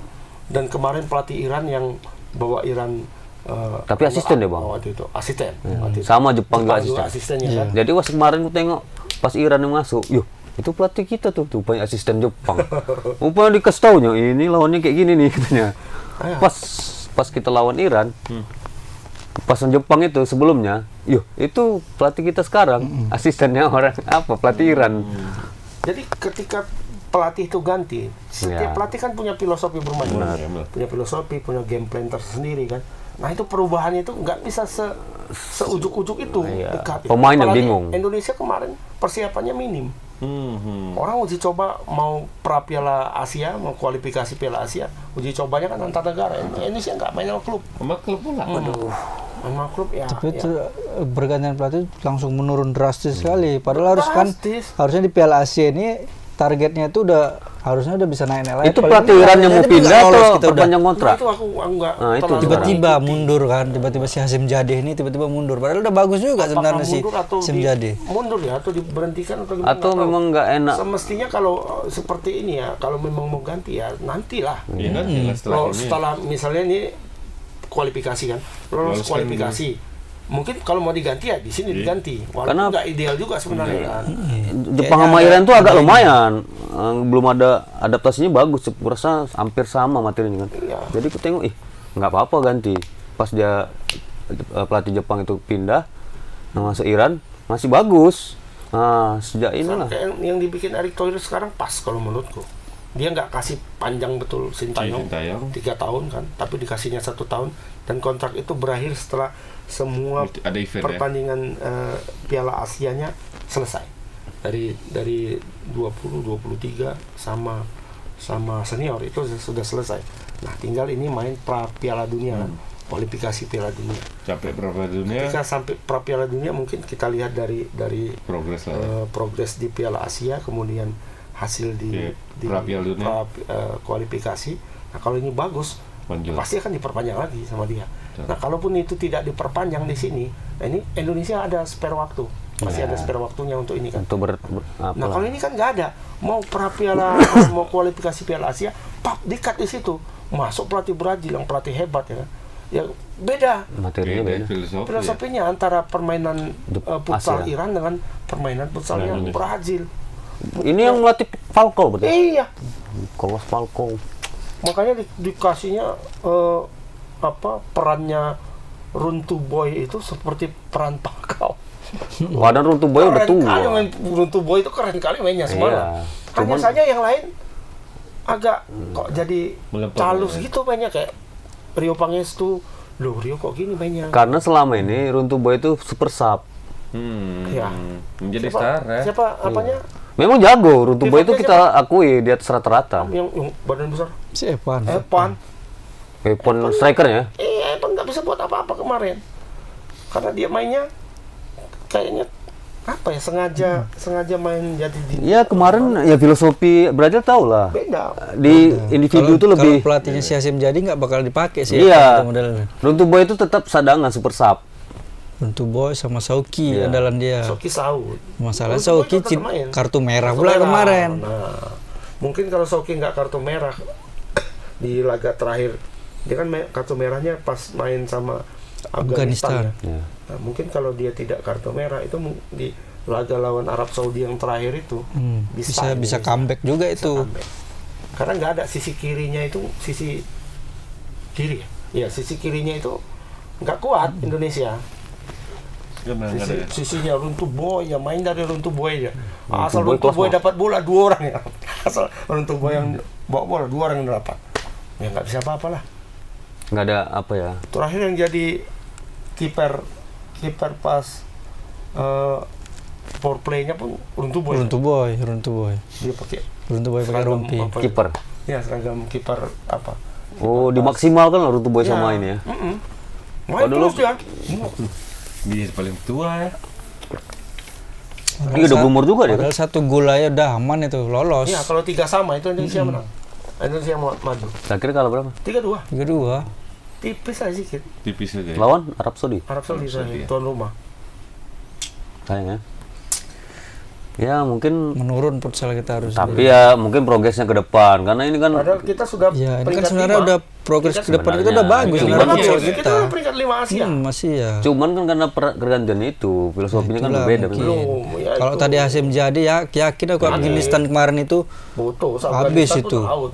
Dan kemarin pelatih Iran yang bawa Iran eh, Tapi asisten dia, Bang. Waktu itu asisten. Waktu itu. Sama Jepang juga Jepang juga asisten. asistennya kan. Jadi pas kemarin aku tengok pas Iran yang masuk, yuk itu pelatih kita tuh, tuh banyak asisten Jepang. Rupanya dikasih taunya ini lawannya kayak gini nih katanya. Pas pas kita lawan Iran, pasan Jepang itu sebelumnya, yuk itu pelatih kita sekarang, asistennya orang apa pelatih Iran. Jadi ketika pelatih itu ganti, setiap Ya. pelatih kan punya filosofi bermain, punya filosofi, punya game plan tersendiri kan. Nah itu perubahannya itu nggak bisa se seujuk-ujuk itu Iya. dekat. Pemain yang bingung. Indonesia kemarin persiapannya minim. Hmm, hmm. Orang uji coba mau pra Piala Asia, mau kualifikasi Piala Asia, uji cobanya kan antar negara. Indonesia nggak main sama klub. Sama klub pula. Aduh, sama klub ya. Tapi ya. itu eh, bergantian pelatih langsung menurun drastis sekali. Padahal harus kan harusnya di Piala Asia ini targetnya itu udah harusnya udah bisa naik naik. Itu pelatih Iran yang mau pindah atau perpanjang Nah, kontrak? itu aku, aku nggak Nah, itu tiba-tiba mundur kan tiba-tiba si Hasim Jadeh ini tiba-tiba mundur. Padahal udah bagus juga Apakah sebenarnya si mundur atau Hasim di- Jadeh. mundur ya atau diberhentikan atau gimana? Atau memang nggak enak? semestinya kalau uh, seperti ini ya kalau memang mau ganti ya nantilah. Nanti lah setelah setelah misalnya ini kualifikasi kan lolos Lolos kan kualifikasi mungkin kalau mau diganti ya di sini diganti walaupun Karena- nggak ideal juga sebenarnya kan Jepang sama Iran tuh agak lumayan. Eh, belum ada adaptasinya bagus. Rasa hampir sama materinya kan. Iya. Jadi aku tengok, ih nggak apa-apa ganti. Pas dia eh, pelatih Jepang itu pindah nah, masuk Iran masih bagus. Nah sejak inilah. kayak yang, yang dibikin Erick Thohir sekarang pas kalau menurutku dia nggak kasih panjang betul Sintayong. tiga tahun kan tapi dikasihnya satu tahun dan kontrak itu berakhir setelah semua Ada event ya? pertandingan eh, Piala Asianya selesai dari dari 20 23 sama sama senior itu sudah selesai nah tinggal ini main pra Piala Dunia kan kualifikasi Piala Dunia Capek berapa dunia? ketika sampai pra Piala Dunia mungkin kita lihat dari dari Progres lah. ya. eh, progres di Piala Asia kemudian hasil di, Iya, di pra Piala Dunia. pra, eh, kualifikasi nah kalau ini bagus Lanjut. pasti akan diperpanjang lagi sama dia nah kalaupun itu tidak diperpanjang di sini nah ini Indonesia ada spare waktu masih ada spare waktunya untuk ini kan Untuk ber, ber- apa nah kalau ini kan nggak ada mau pra Piala mau kualifikasi Piala Asia pap dikat di situ masuk pelatih Brazil yang pelatih hebat ya ya beda materinya Beda beda. filosofi. ya. filosofinya antara permainan uh, futsal Asia. Iran dengan permainan futsalnya Nah, ini. Brazil. Ini yang melatih Falco betul. Iya, Kolos Falco. makanya di, dikasihnya uh, apa perannya Runtu Boy itu seperti peran Pakau. Wadan Runtuh Boy udah keren kali tua. main Runtu Boy itu keren kali mainnya Iya. semalam. Hanya Cuman- saja yang lain agak kok jadi Melempar calus ya. gitu mainnya kayak Rio Pangestu. Loh Rio kok gini mainnya? Karena selama ini Runtuh Boy itu super sub. Hmm. Iya. Menjadi Siapa, star ya. siapa apanya? Memang jago, Runtuh Boy itu kita akui di atas rata-rata. Yang, yang badan besar. si Evan Evan. Weapon strikernya. Eh, Evan nggak bisa buat apa-apa kemarin. Karena dia mainnya kayaknya apa ya sengaja sengaja main jadi di Ya kemarin ya filosofi Brazil tahu lah. beda. Di individu itu kalau lebih pelatihnya si Hasim jadi nggak bakal dipakai sih Iya. itu modelnya Runtuh Boy itu tetap cadangan super sub. untuk boy sama Sauki Iya. andalan dia Soki Saud. masalah Sauki main. kartu merah pula merah. kemarin Nah, mungkin kalau Soki nggak kartu merah di laga terakhir dia kan kartu merahnya pas main sama Afghanistan. Afghanistan. ya. Ya. Nah, mungkin kalau dia tidak kartu merah itu di laga lawan Arab Saudi yang terakhir itu Hmm, bisa bisa Indonesia. comeback juga Bisa itu comeback. Karena nggak ada sisi kirinya itu sisi kiri ya. Iya, sisi kirinya itu nggak kuat Indonesia. Gimana Sisi, ada ya? sisinya runtuh boy ya main dari runtuh boy ya. Asal Boy runtuh boy dapat bola dua orang ya. Asal runtuh boy yang bawa bola dua orang yang dapat. Ya nggak bisa apa-apa lah. Nggak ada apa ya. Terakhir yang jadi kiper kiper pas eh power play-nya pun runtuh boy. runtuh boy runtuh boy Dia pakai runtuh boy pakai rompi? Kiper. Ya seragam kiper apa? Oh, dimaksimalkan lah Runtuh Boy sama ini ya. mm-mm. Main dulu- terus dia. Paling tua ya. Dia udah berumur juga dia kan. padahal satu gol aja udah aman itu lolos Iya, kalau tiga sama itu Indonesia menang. Indonesia mau maju. Akhirnya kalau berapa? Tiga dua. tiga dua tipis aja sedikit. Tipis aja. ya. Lawan Arab Saudi. Arab Saudi Saudi, ya. tuan rumah. Sayang ya. Ya mungkin menurun futsal kita harus. tapi ya mungkin progresnya ke depan karena ini kan Padahal kita sudah Ya, ini kan peringkat sebenarnya lima. udah progres ke depan kita udah bagus Cuman kan kita, kita. peringkat lima Asia. Hmm, masih ya. cuman kan karena per- pergantian itu filosofinya kan Itulah berbeda memang. Belum, ya Kalau tadi Hasim jadi ya yakin aku Afghanistan kemarin itu butuh Habis itu. tuh out.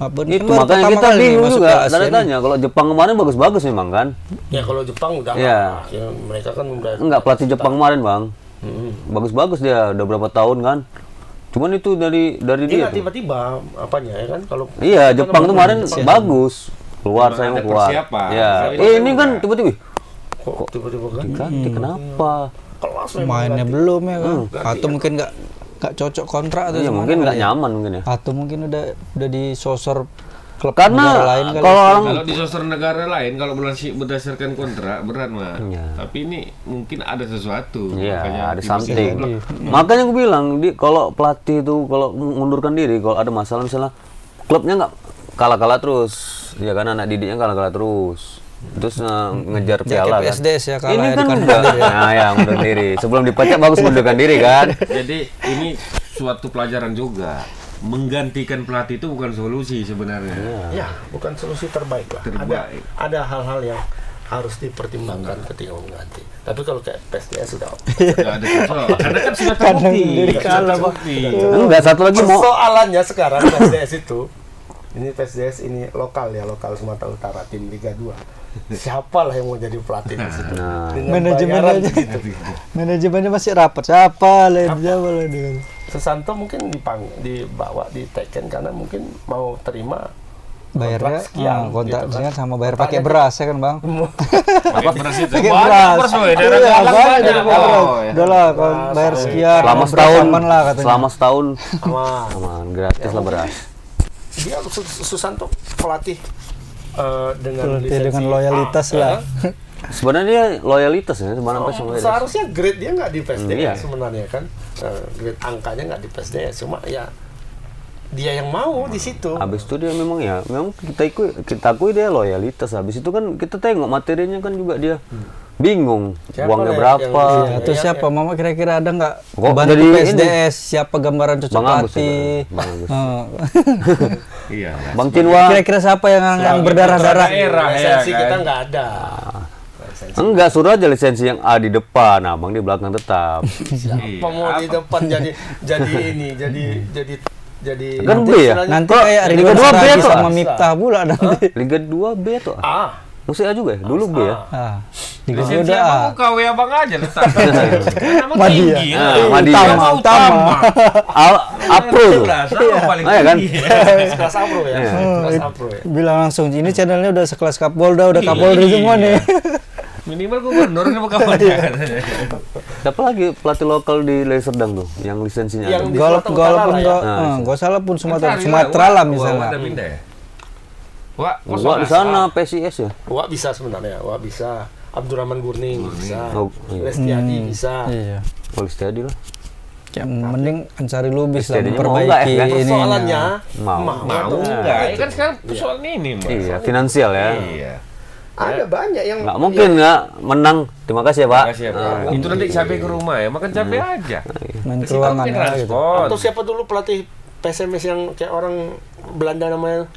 Apa Itu kan makanya kita bingung juga. tanda nih. tanya kalau Jepang kemarin bagus-bagus memang kan? Ya kalau Jepang udah lah. ya, mereka kan udah enggak pelatih Jepang kemarin bang. Bagus-bagus dia udah berapa tahun kan? Cuman itu dari dari Dia dia. tiba-tiba apanya ya kan? Kalau iya Jepang tuh kemarin bagus. Keluar saya mau keluar. ya eh, ini enggak. kan tiba-tiba. Kok tiba-tiba kan? ganti kenapa? Kelas mainnya belum ya kan? Atau mungkin nggak nggak cocok kontrak atau iya gimana mungkin nggak ya. nyaman mungkin ya atau mungkin udah udah disosor klub karena negara lain kali kalau orang Kalau di sosok negara lain kalau berdasar- berdasarkan kontrak berat mah. Iya. Tapi ini mungkin ada sesuatu. Iya, Makanya ada something. blok. Makanya gue bilang, di kalau pelatih itu kalau mengundurkan diri, kalau ada masalah misalnya klubnya nggak kalah-kalah terus, ya kan anak didiknya kalah-kalah terus, terus eh, ngejar Ya, piala kan. SDS ya, Ini ya, kan udah, sendiri ya. nah ya mundurkan diri. Sebelum dipecat bagus mundurkan diri kan. Jadi ini suatu pelajaran juga. Menggantikan pelatih itu bukan solusi sebenarnya. ya bukan solusi terbaik lah ada Terbaik. ada hal-hal yang harus dipertimbangkan ketika mengganti tapi kalau kayak PSDS sudah ada. Karena kan sudah terbukti. terbukti. Enggak satu lagi mau persoalannya sekarang PSDS itu ini PSDS ini lokal ya lokal Sumatera Utara tim Liga 2 siapa lah yang mau jadi pelatih di situ Nah. Dengan Manajemen bayaran aja. segitu. manajemennya masih rapat siapa lah siapa lah dengan Susanto mungkin dipang dibawa di Tekken karena mungkin mau terima bayarnya sekian, ah, kontrak gitu kan. sama bayar pakai beras ya kan bang Pakai beras itu. pakai Banyak beras beras. Daerah Iya, banyak. Oh, ya. udah lah kalau bayar sekian selama beras setahun, aman lah katanya selama setahun sama aman gratis lah beras. Dia Su- Susanto pelatih eh, dengan Pelatih lisensi dengan loyalitas A, lah. ya kan? Sebenarnya dia loyalitas ya, cuma sampai sama Oh, seharusnya grade dia nggak di PSDS iya. sebenarnya kan Eh, grade angkanya nggak di PSDS cuma ya dia yang mau di situ Habis itu dia memang ya, memang kita ikut kita akui dia loyalitas. Habis itu kan kita tengok materinya kan juga dia bingung Siapa uangnya berapa. yang- Iya, atau Ya, siapa mama kira-kira ada nggak Kok bantu ini? PSDS siapa gambaran cocok Bang ya, Bang Agus. Oh. Iya. Bang Cinwa kira-kira siapa yang yang berdarah-darah Daerah ya lisensi kan. kita nggak ada enggak suruh aja lisensi yang A di depan, abang di belakang tetap. apa mau di depan jadi jadi ini jadi jadi jadi Kan B ya? istilahnya- nanti Kok kayak Liga Ridwan dua B Saragi tuh, sama ah? Miftah pula nanti Liga 2 B tuh. ah Musik A juga ya? Dulu B ya? ah dua Lisensi udah abang ah. mau KW abang aja letak. Nama Madia. tinggi. ya. Ah, Madia. Utama, utama. A, Apro tuh. Paling Ah, ya kan? tinggi. kelas Apro ya Iya. kelas Apro ya bilang langsung ini channelnya udah sekelas Kapolda udah Iya. Kapolri semua nih Minimal gubernur ini bukan. Siapa lagi pelatih lokal di Leli Serdang tuh yang lisensinya Yang golop Utara pun ya. nggak Nah, eh, nggak salah pun Sumatera Sumatera lah misalnya ya? Wak, di sana PSIS ya. Wah bisa sebenarnya Wah bisa Abdurrahman Gurning bisa Oh, iya. Lestiadi bisa iya Polis tadi lah. Kayak mending mencari lubis lah Jadinya mau nggak memperbaiki ya, kan? ini persoalannya Mau. Mau atau enggak? Ya kan sekarang persoalan ini, Mas. Iya, finansial ya. Iya. ada banyak yang Nggak mungkin nggak menang. Terima kasih ya Pak. Makasih ya, Pak. Ah, Itu nanti cabai ke rumah ya, makan cabai aja. main ke Kasih ruangan ya gitu atau siapa dulu pelatih PSMS yang kayak orang Belanda namanya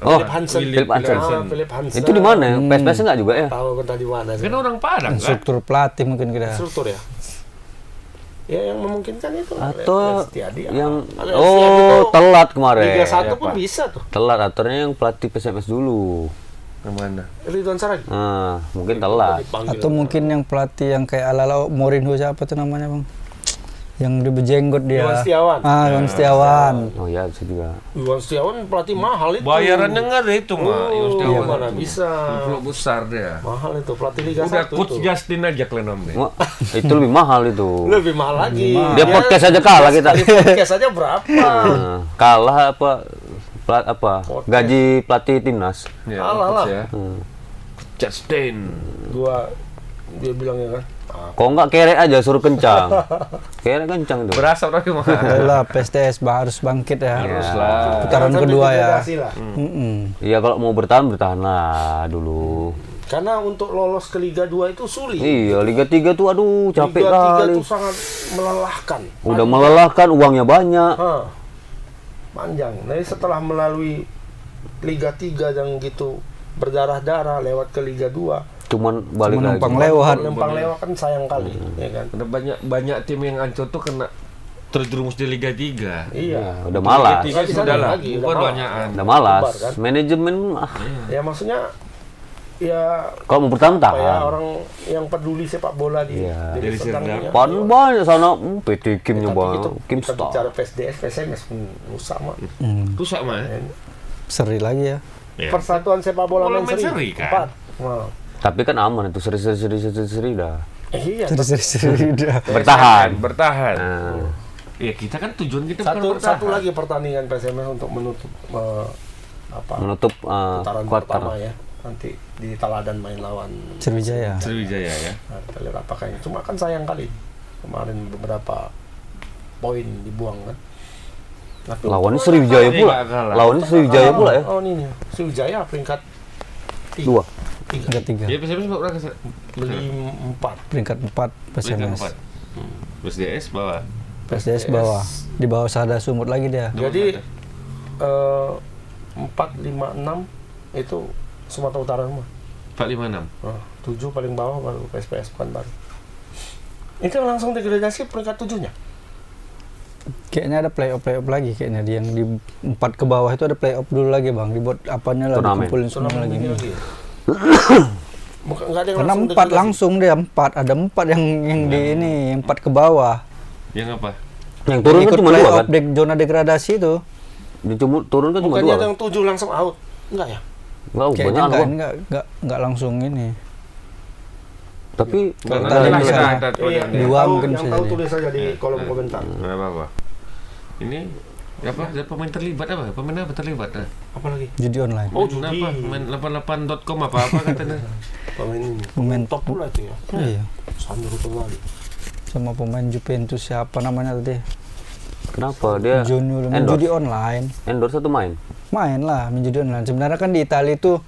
Oh, Philip Hansen Philip Hansen. Ah, Philip Hansen Itu di mana ya? PSPS nggak juga ya? tahu kan tadi mana Kan orang Padang kan? struktur pelatih mungkin kira struktur ya ya yang memungkinkan itu Atau Lestiadi yang Ah, Lestiadi oh telat kemarin. Liga 1 ya, pun Pak. bisa tuh Telat aturnya yang pelatih PSMS dulu. Ke mana? Ridwan Saragi Nah, mungkin telat. atau mungkin yang pelatih yang kayak ala-ala Mourinho siapa tuh namanya bang yang dia berjenggot dia Iwan Setiawan. ah Iwan Setiawan Oh ya bisa juga. Iwan Setiawan pelatih mahal itu Bayarannya ngeri itu mah. oh, Iya, mana bisa Klub besar dia. mahal itu pelatih Liga Udah 1 coach tuh Justin aja kalian ambil. Wah, itu lebih mahal itu. lebih mahal lagi Dia podcast aja kalah kita. podcast aja berapa Nah, kalah apa plat apa Podcast. gaji pelatih timnas. Ya, Alah, coach lah. ya. Hmm. Justin. gua dia bilang ya kan Kok nggak kerek aja suruh kencang. kerek kencang itu. Berasap tapi mah. Ayolah PSTS bah, harus bangkit ya. Haruslah. Putaran Jangan kedua ya. degradasi lah. Mm-mm. Iya kalau mau bertahan bertahan lah dulu. Karena untuk lolos ke Liga 2 itu sulit. Iya Liga 3 tuh aduh capek Liga 3 kali. itu sangat melelahkan. Udah melelahkan uangnya banyak. Hah. Panjang. Nah, setelah melalui Liga 3 yang gitu berdarah-darah lewat ke Liga 2, Cuman balik Cuma lagi. numpang lewat. lempang lewat kan sayang kali, Hmm. ya kan? Ada banyak banyak tim yang ancur tuh kena terjerumus di Liga 3. Iya. Ya, udah malas. Liga 3 Nggak bisa sudah lah. lagi, udah Bubar malas. banyakan. Udah malas. Bubar, kan? Manajemen ah, Ya maksudnya ya kalau mau bertahan ya orang yang peduli sepak bola di Iya. di Dari ya. Pan banyak sana hmm, PT Kim Tapi nyoba Kim kita Star. bicara PSDS, PSMS pun sama. Hmm. Rusak mah. ya. Seri lagi ya. Ya. Persatuan sepak bola Bola main main seri, seri, kan? empat. Nah, Tapi kan aman itu seri-seri seri-seri seri dah. eh, iya. Seri-seri udah. Bertahan. Bertahan. Nah, Ya kita kan tujuan kita Satu bukan bertahan. satu lagi pertandingan PSMS untuk menutup eh, apa menutup uh, putaran quarter. pertama ya. Nanti di Teladan main lawan Sriwijaya. Sriwijaya ya. Nah, kita lihat apakah ini. Cuma kan sayang kali kemarin beberapa poin dibuang kan. Tapi Lawannya untuk- Sriwijaya pula. Lawannya Sriwijaya pula ya. Oh ini Sriwijaya peringkat tiga. Dua. Tiga. Peringkat tiga. Ya PSMS berapa ke Beli empat. Peringkat empat Peringkat PSMS. empat. Terus DS bawah. PSDS bawah. Di bawah Sada Sumut lagi dia. Jadi eh, empat lima enam itu Sumatera Utara semua. 456. Nah, tujuh paling bawah baru PSPS Pekanbaru. Itu langsung degradasi peringkat tujuhnya. Kayaknya ada playoff playoff lagi kayaknya di yang di empat ke bawah itu ada playoff dulu lagi bang dibuat apanya lah Turnamen. dikumpulin semua Turnamen lagi. ini lagi. Bukan nggak ada yang Karena langsung empat langsung dia empat ada empat yang yang di ini yang empat ke bawah. Yang apa? Yang turun kan Ikut cuma dua kan? di zona degradasi itu. Yang cuma turun kan cuma Bukannya dua. ada Kan? yang tujuh langsung out. Enggak ya? Enggak, Kayaknya banyak enggak, enggak, enggak, enggak langsung ini. Tapi Tadi ada- bisa- ada- ada- ada- Iya, ada- yang Dua tahu, mungkin yang tahu tulis saja di kolom komentar. Apa-apa. Ini apa? Pemain terlibat apa? Pemain apa terlibat? Nah, Apa lagi? Judi online. Oh, judi. apa? Pemain 88.com apa apa katanya? Pemain ini. Pemain top pula itu ya. Iya. Sandro Tonali. Sama pemain Juventus siapa namanya tadi? kenapa dia Junior online. Endorse atau main? Main lah main judi online. Sebenarnya kan di Italia itu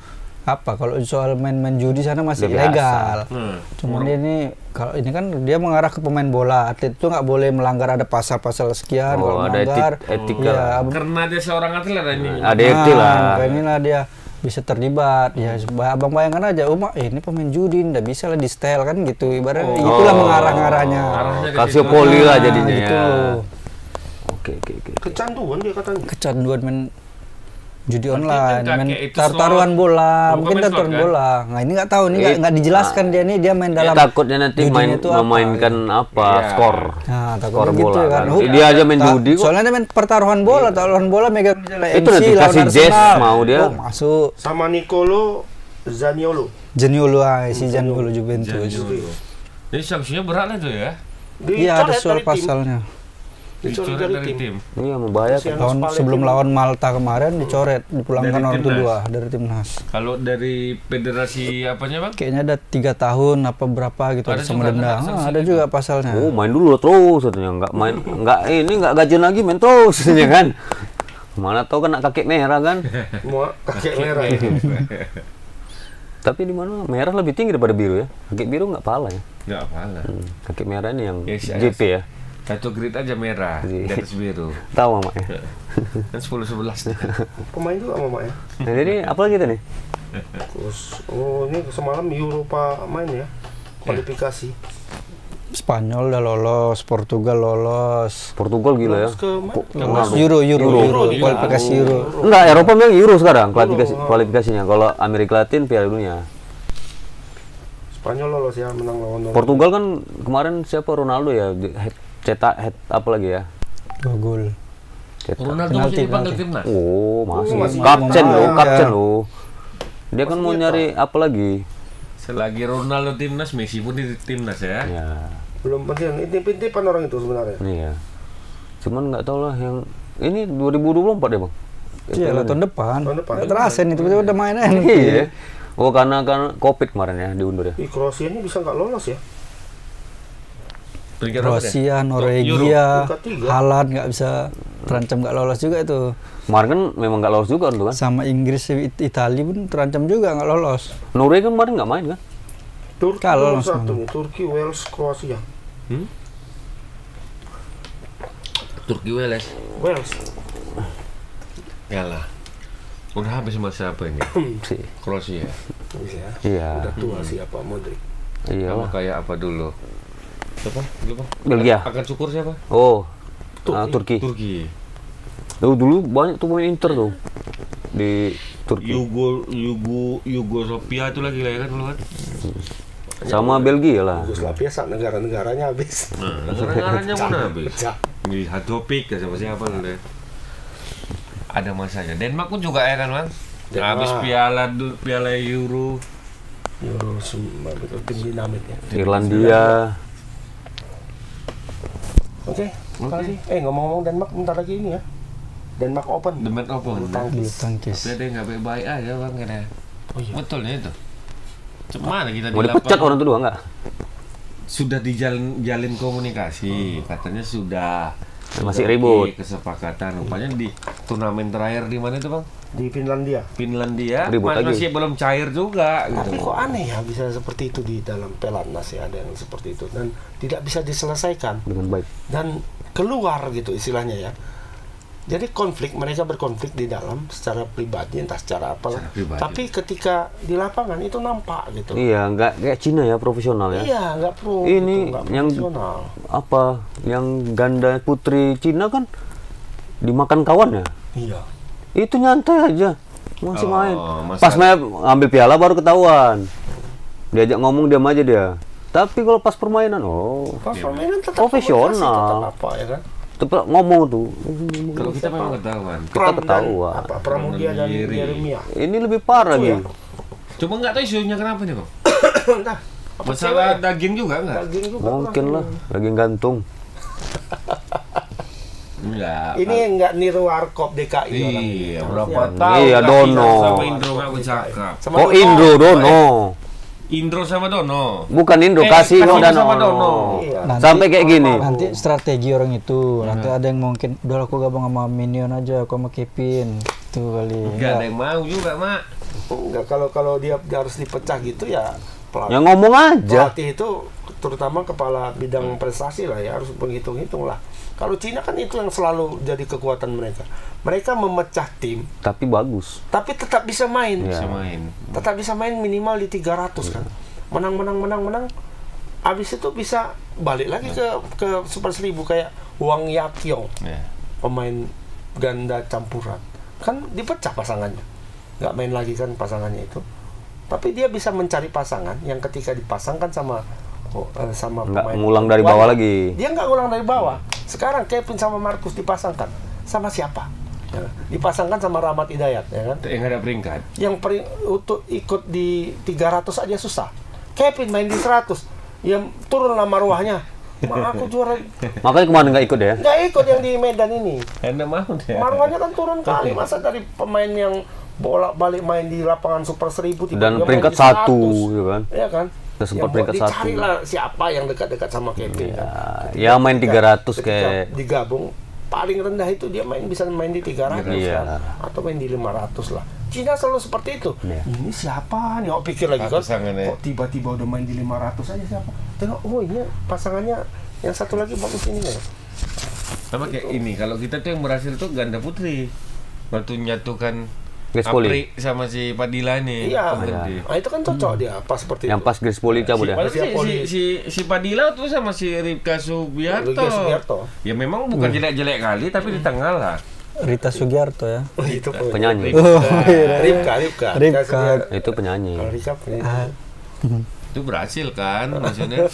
apa kalau soal main-main judi sana masih ilegal. Hmm. Cuman dia ini kalau ini kan dia mengarah ke pemain bola. Atlet itu nggak boleh melanggar ada pasal-pasal sekian. Oh, kalau ada etik- melanggar, etika. iya, ab- Karena dia seorang atlet ada ini. Ada etik lah. Nah, inilah dia bisa terlibat. Ya, ba- abang bayangkan aja, oh mak, eh, ini pemain judi, ndak bisa lah di setel kan gitu. Ibaratnya itulah mengarah-ngarahnya. Arahnya ke Kasih poli lah Nah, jadinya gitu. ya. Oke oke oke. Kecanduan dia katanya. Kecanduan main judi Berarti online, kan main itu slot. bola, mungkin taruhan kan? bola. Nah ini nggak tahu, ini nggak nggak dijelaskan dia ini dia main dalam. Dia takutnya nanti main itu apa, memainkan apa Iya. skor. Nah, skor gitu bola ya kan. kan. Oh, Dia aja main judi kok. Soalnya dia main pertaruhan bola, taruhan bola megang misalnya Itu MC nanti kasih jazz mau dia. Oh, masuk. Sama Nicolo Zaniolo. Jeniolo ah, si Jeniolo Juventus. Jadi sanksinya berat lah tuh ya. Iya ada soal pasalnya. Dicoret Dicoret dari dari tim. tim. Iya Lawan Spalletti. sebelum lawan Malta kemarin dicoret, dipulangkan Dari orang dua dari timnas. Kalau dari federasi apanya bang? Kayaknya ada tiga tahun apa berapa gitu Ada sama denda. Ah, ada juga pasalnya. Oh main dulu terus katanya nggak main nggak ini nggak gajian lagi main terus katanya kan. Mana tahu kena kaki merah kan. Semua kakek merah. Tapi di mana merah lebih tinggi daripada biru ya. Kaki biru nggak pala ya. Nggak apa-apa. Hmm, Kaki merah ini yang Yes. GP ya. Satu grid aja merah, di Iya. atas biru. Tahu mama ya. Kan 10 11. Pemain juga mama ya. Nah, jadi apa lagi kita nih? Terus oh ini semalam Eropa main ya. Kualifikasi. Spanyol udah lolos, Portugal lolos. Portugal gila ya. Terus ke mana? Ronaldo. Euro, Euro, Euro. Euro, kualifikasi Euro. Enggak, Eropa memang Euro sekarang kualifikasi kualifikasinya. Kalau Amerika Latin Piala Dunia. Spanyol lolos ya menang lawan. Portugal kan kemarin siapa Ronaldo ya di- cetak head apa lagi ya? Dua gol. Cetak. Ronaldo masih dipanggil timnas. Oh, masih. masih kapten main. kapten Ya. loh. Dia kan mau nyari apa lagi? Selagi Ronaldo timnas, Messi pun di timnas ya. Ya, Belum penting intip-intipan orang itu sebenarnya. iya. Cuman nggak tahu lah yang ini 2024 ya, Bang? Iya lah tahun depan. Tahun depan. Nggak terasa nih tiba-tiba udah main aja. Iya. Oh, karena kan Covid kemarin ya diundur ya. Ih, Kroasia ini bisa nggak lolos ya? Kroasia. Norwegia. Halan nggak bisa terancam nggak lolos juga itu. Kemarin kan memang nggak lolos juga kan. Sama Inggris, It- Italia pun terancam juga nggak lolos. Norway kan kemarin nggak main kan? Turki Kalau satu Turki, Wales, Kroasia. Hmm? Turki Wales. Wales. Yalah. Udah habis masa apa ini? Kroasia. Iya. Iya. Udah tua siapa Modric. Iya Sama lah. kayak apa dulu? Siapa? Lupa. Belgia. Akan syukur siapa? Oh. Turki. ah, Turki. Turki. Dulu, dulu banyak tuh pemain Inter tuh di Turki. Yugo Yugo Yugoslavia itu lagi lah ya kan dulu kan? Sama Belgia lah. Yugoslavia saat negara-negaranya habis. Nah, negara-negaranya mana habis? Pecah. Di Hatopik ya siapa siapa dulu deh. Ada masanya. Denmark pun juga ya kan bang? Habis piala piala Euro. Euro semua itu tim dinamit ya. Irlandia. Oke, apa lagi? Eh ngomong-ngomong Denmark bentar lagi ini ya. Denmark Open. Denmark Open. Bulu tangkis. Bulu tangkis. Tapi dia nggak baik-baik aja bang kayaknya. Oh iya. Betulnya itu. Cuma kita Mau di dipecat lapangan- orang tuh dua nggak? sudah dijalin jalin komunikasi katanya sudah Masih ribut. kesepakatan rupanya di turnamen terakhir di mana itu bang Di Finlandia. Finlandia Ribut mas- lagi. masih belum cair juga Tapi gitu kok aneh ya bisa seperti itu di dalam pelatnas ya ada yang seperti itu dan tidak bisa diselesaikan Dengan baik. dan keluar gitu istilahnya ya. Jadi konflik mereka berkonflik di dalam secara pribadi entah secara apa. Tapi ketika di lapangan itu nampak gitu. Iya, nggak kayak Cina ya profesional ya. Iya, nggak pro. Ini gitu, nggak yang- profesional. Apa yang ganda putri Cina kan dimakan kawan ya? Iya. Itu nyantai aja. Masih Oh, main. masalah- Pas main ambil piala baru ketahuan. Diajak ngomong diam aja dia. Tapi kalau pas permainan, oh, Pas permainan tetap Profesional. tetap apa ya kan? Tetap ngomong tuh. kalau kita memang ketahuan Kita ketahuan. Apa Pramudia dan. Yeremia. Ini lebih parah Itu ya. gitu. cuma nggak tahu isunya kenapa nih bang Entah. Masalah daging juga nggak Daging juga Mungkin lah, lagi gantung. Enggak. Ini enggak niru Warkop DKI. Iya, berapa tahun Iya, Dono. sama Indro nggak bercakap. Sama Oh. Indro Dono. Indro sama Dono. Bukan Indro, Eh, kasih Kasino dan sama Dono. Iya. Nanti- Sampai kayak gini. Nanti strategi orang itu, nanti ada yang mungkin udah aku gabung sama Minion aja, aku sama Kevin. Itu kali. Enggak ada yang mau juga mak. Enggak kalau kalau dia, dia harus dipecah gitu ya pelatih, Ya ngomong aja. pelatih itu terutama kepala bidang prestasi lah ya harus menghitung-hitung lah. Kalau Cina kan itu yang selalu jadi kekuatan mereka. Mereka memecah tim Tapi bagus. tapi tetap bisa main. Iya. Bisa main. Tetap bisa main minimal di 300 kan. Menang menang menang menang. Habis itu bisa balik lagi ke ke Super Seribu kayak Wang Yakyong. Ya. pemain ganda campuran kan dipecah pasangannya nggak main lagi kan pasangannya itu tapi dia bisa mencari pasangan yang ketika dipasangkan sama eh, sama Nggak ngulang dari bawah lagi. dia nggak ngulang dari bawah sekarang Kevin sama Markus dipasangkan sama siapa Ya, dipasangkan sama Rahmat Hidayat ya kan Yang ada peringkat. yang peri, untuk ikut di 300 aja susah Kevin main di 100 yang turun lah marwahnya Ma, aku juara Makanya kemarin nggak ikut ya. nggak ikut yang di Medan ini Enak mau deh. Marwahnya kan turun kali masa dari pemain yang bolak balik main di lapangan Super Seribu Dan peringkat main di 100. satu, ya kan? Iya kan? Udah sempat peringkat buat satu. dicarilah siapa yang dekat-dekat sama Kevin kan. Ya main 300 Ketika kayak digabung paling rendah itu dia main bisa main di 300 Iya. kan? atau main di 500 lah. Cina selalu seperti itu. Iya. Ini siapa nih? Oh pikir lagi kan. Kok tiba-tiba udah main di 500 aja siapa? Tengok, oh ini pasangannya yang satu lagi bagus ini kan. Sama kayak ini, kalau kita tuh yang berhasil tuh ganda putri. Waktu nyatukan Grace Poli. Sama si Padilla nih. Iya. pengganti. Nah, itu kan cocok dia pas seperti yang itu. pas Grace Poli cabut Si, ya. si, si, si, si Padilla tuh sama si Ripka Subiarto. Ripka Subiarto. Ya memang bukan jelek-jelek kali, tapi di tengah lah. Rita Sugiarto ya. itu pun. Penyanyi. Oh, Ripka, Ripka. Ripka. Ripka. Itu penyanyi. Kalau Ripka penyanyi. Itu berhasil kan maksudnya.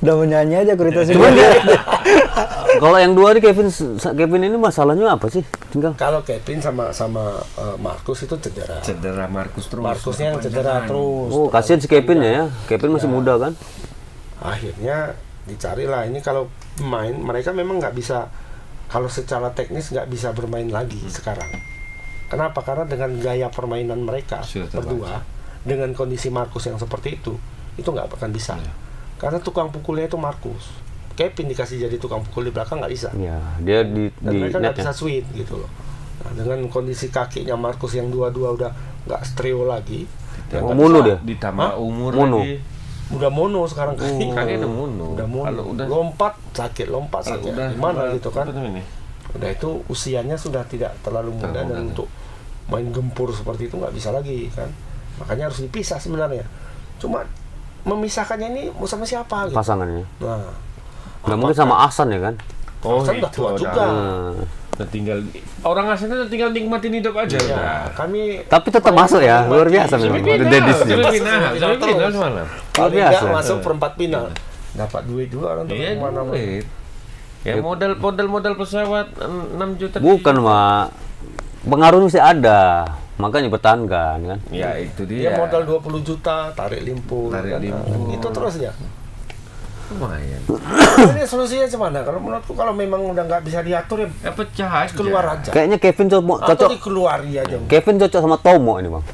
udah menyanyi aja aku Rita Cuman dia, kalau yang dua nih Kevin Kevin ini masalahnya apa sih? Tinggal Kalau Kevin sama sama uh, Markus itu cedera. Cedera Markus terus. Markusnya yang cedera terus. Oh, kasihan si Kevin ya ya. Kevin masih muda kan? Akhirnya dicarilah ini kalau main mereka memang nggak bisa kalau secara teknis nggak bisa bermain lagi sekarang. Kenapa? Karena dengan gaya permainan mereka Sudah terbaca. berdua dengan kondisi Markus yang seperti itu itu nggak akan bisa. Iya. Karena tukang pukulnya itu Markus. Kevin dikasih jadi tukang pukul di belakang nggak bisa. Ya, dia di Dan di mereka nggak bisa swing gitu loh. Nah, dengan kondisi kakinya Marcus yang dua-dua udah nggak stereo lagi, Oh, mono dia. Ditambah umur Mono. lagi. udah mono sekarang kaki. Kakek udah mono. Udah mono. Kalau udah lompat sakit, lompat sakit. udah Gimana gitu kan? Udah itu usianya sudah tidak terlalu muda dan untuk main gempur seperti itu nggak bisa lagi kan. Makanya harus dipisah sebenarnya. Cuma memisahkannya ini mau sama siapa gitu. pasangannya. Nah, Nggak mungkin sama Ahsan ya kan? Oh, Hasan udah itu tua juga. Hmm. Udah tinggal orang aslinya udah tinggal nikmatin hidup aja ya, udah. kami Tapi tetap masuk ya, luar biasa memang. Udah Filipina Filipina terus. semalam. paling biasa. masuk perempat final. Dapat duit juga kan untuk Iya, ke mana duit. Ya modal modal modal pesawat 6 juta. Bukan, Mak. Pengaruh sih ada. Makanya pertahankan kan. Ya itu Dia dia. modal 20 juta, tarik limpur. Tarik kan. limpur. Itu terus ya. lumayan. Ini solusinya gimana? Kalau menurutku kalau memang udah nggak bisa diatur ya Ya pecah aja. keluar aja. Kayaknya Kevin cocok, Atau dikeluari aja. Kevin cocok sama Tomo ini, Bang.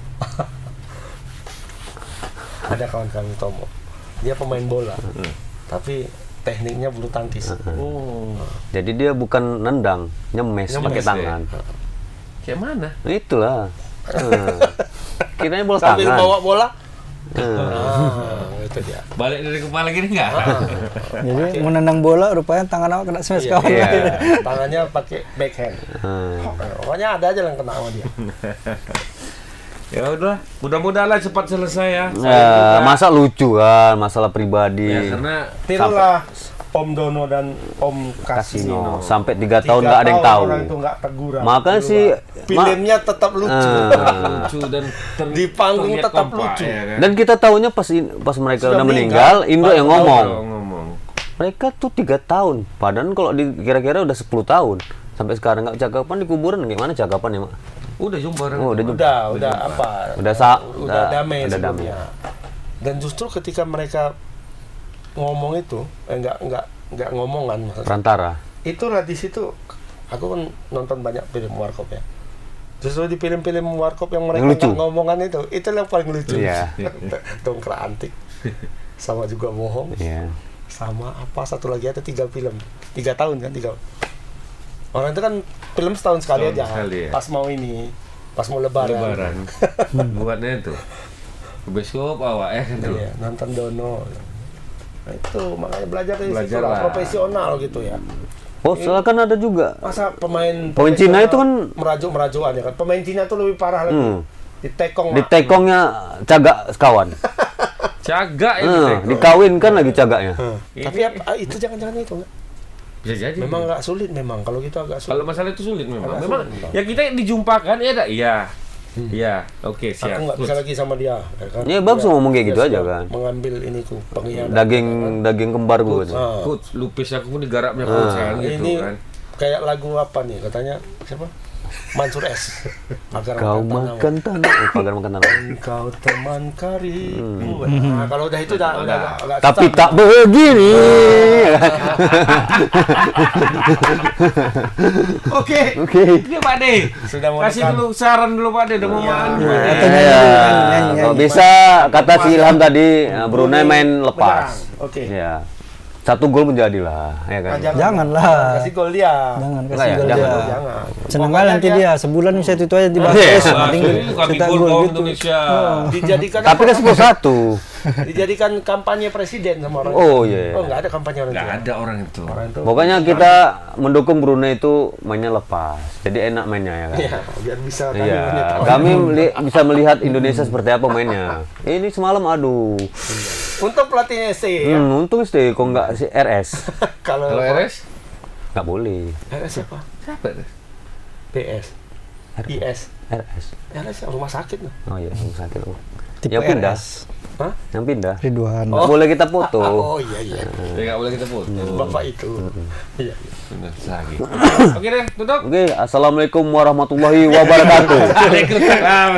Ada kawan kami Tomo. Dia pemain bola. Tapi tekniknya bulu tangkis. Oh. Jadi dia bukan nendang, nyemes, Nyemes, pakai ya. tangan. Kayak mana? Nah, itulah. Hmm. Kiranya bola Sambil tangan. bawa bola. Hmm. Ah, itu dia. Balik dari kepala gini enggak? Jadi mau nendang bola rupanya tangan awak kena smash Iya. kawan. Iya. Tangannya pakai backhand. Hmm. Pokoknya ada aja yang kena sama dia. ya udah, mudah-mudahan lah cepat selesai ya. Ya, masa lucu kan, masalah pribadi. Ya, karena Tirulah Om Dono dan Om Kasino. Kasino. Sampai tiga tahun nggak ada yang tahu. Orang itu nggak teguran. Makanya Tirulah. sih, filmnya tetap lucu. Ah. lucu dan ter- Di panggung tetap kompak, lucu. ya kan? Dan kita tahunya pas in- pas mereka Sudah udah meninggal, meninggal, Indo yang ngomong. Ngomong. Mereka tuh tiga tahun. Padahal kalau di kira-kira udah 10 tahun. Sampai sekarang nggak cakapan di kuburan gimana cakapan ya, Mak? Udah jumpa orang. Oh, udah jumpa. Udah, udah apa? Udah sa- udah, udah- damai udah sebelumnya. Dan justru ketika mereka ngomong itu, eh, enggak enggak enggak ngomongan maksudnya. Perantara. Itulah di situ aku kan nonton banyak film warkop ya. Justru di film-film warkop yang mereka lucu. nggak ngomongan itu, itu yang paling lucu. Iya. Dongkrak antik. Sama juga bohong. Iya. Sama apa satu lagi ada tiga film. Tiga tahun kan tiga. Orang itu kan film setahun sekali Setahun aja. sekali ya. Pas mau ini, pas mau lebaran. Lebaran. Buatnya itu. Bioskop awak ya kan Iya, nonton Dono. Nah, itu makanya belajar dari situ Belajar lah, lah. profesional gitu ya. Oh, soalnya kan ada juga. Masa pemain Pemain Cina itu kan- merajuk-merajukan ya kan. Pemain Cina itu lebih parah lagi. Hmm. Ditekong. Di Mak. tekongnya cagak sekawan. Jaga itu. Hmm, Teko. dikawinkan lagi cagaknya. Hmm. Tapi apa, ah, itu jangan-jangan itu enggak. Bisa jadi. Memang nggak sulit memang kalau gitu agak Kalau sulit. masalah itu sulit memang. Agak Memang sulit, memang. ya kita dijumpakan ya ada iya. Iya, oke siap. Aku nggak bisa lagi sama dia. Ya, kan? Ya, bagus Dia- ngomong kayak gitu aja kan. Mengambil ini ku pengkhianat. Daging daging kembar gue. Ah. Coach, lupis aku pun digarapnya coach Ah. kan gitu ini kan. kayak lagu apa nih katanya siapa? Mansur S. Agar Kau makan tanah. Oh, pagar makan tanah. Engkau teman karibku. Nah, kalau udah itu udah, udah, Udah. agak- agak Tapi susah. tak begini. Oke. Oke. Ini Pak De. Sudah mau Kasih dulu saran dulu Pak De, udah mau makan. Pak De. Katanya Ya, nyanyi, kalau nyanyi. bisa kata si Ilham tadi eh, Brunei main lepas. Oke. Ya. Satu gol menjadilah, ya kan? Ah, Janganlah. Kasih gol dia. Jangan kasih ya, gol jangan. dia. Jangan. Senang kali nanti dia sebulan bisa itu, aja dibahas kaki cetak gol gitu. Indonesia. Dijadikan Tapi kan 10-1. Dijadikan kampanye presiden sama orang. Oh iya. Oh, enggak ada kampanye orang Enggak tua. ada orang itu. Orang itu. Pokoknya kita mendukung Brunei itu mainnya lepas. Jadi enak mainnya ya kan? Iya, biar bisa kami Iya, kami meli- bisa melihat Indonesia seperti apa mainnya. Ini semalam aduh. Untuk pelatihnya SC ya. Hmm, untung sih kok nggak si RS. Kalau RS Nggak boleh. RS siapa? siapa tuh? PS. IS. RS. RS rumah sakit loh. Oh iya, yang sakit. Oh. Tipe Yang pindah. RS. Hah? Yang pindah. Ridwan. Nggak boleh kita foto. Oh iya iya. Ya nggak boleh kita foto. Bapak itu. Iya. Benar lagi. Oke deh, tutup. Oke, assalamualaikum warahmatullahi wabarakatuh. Waalaikumsalam.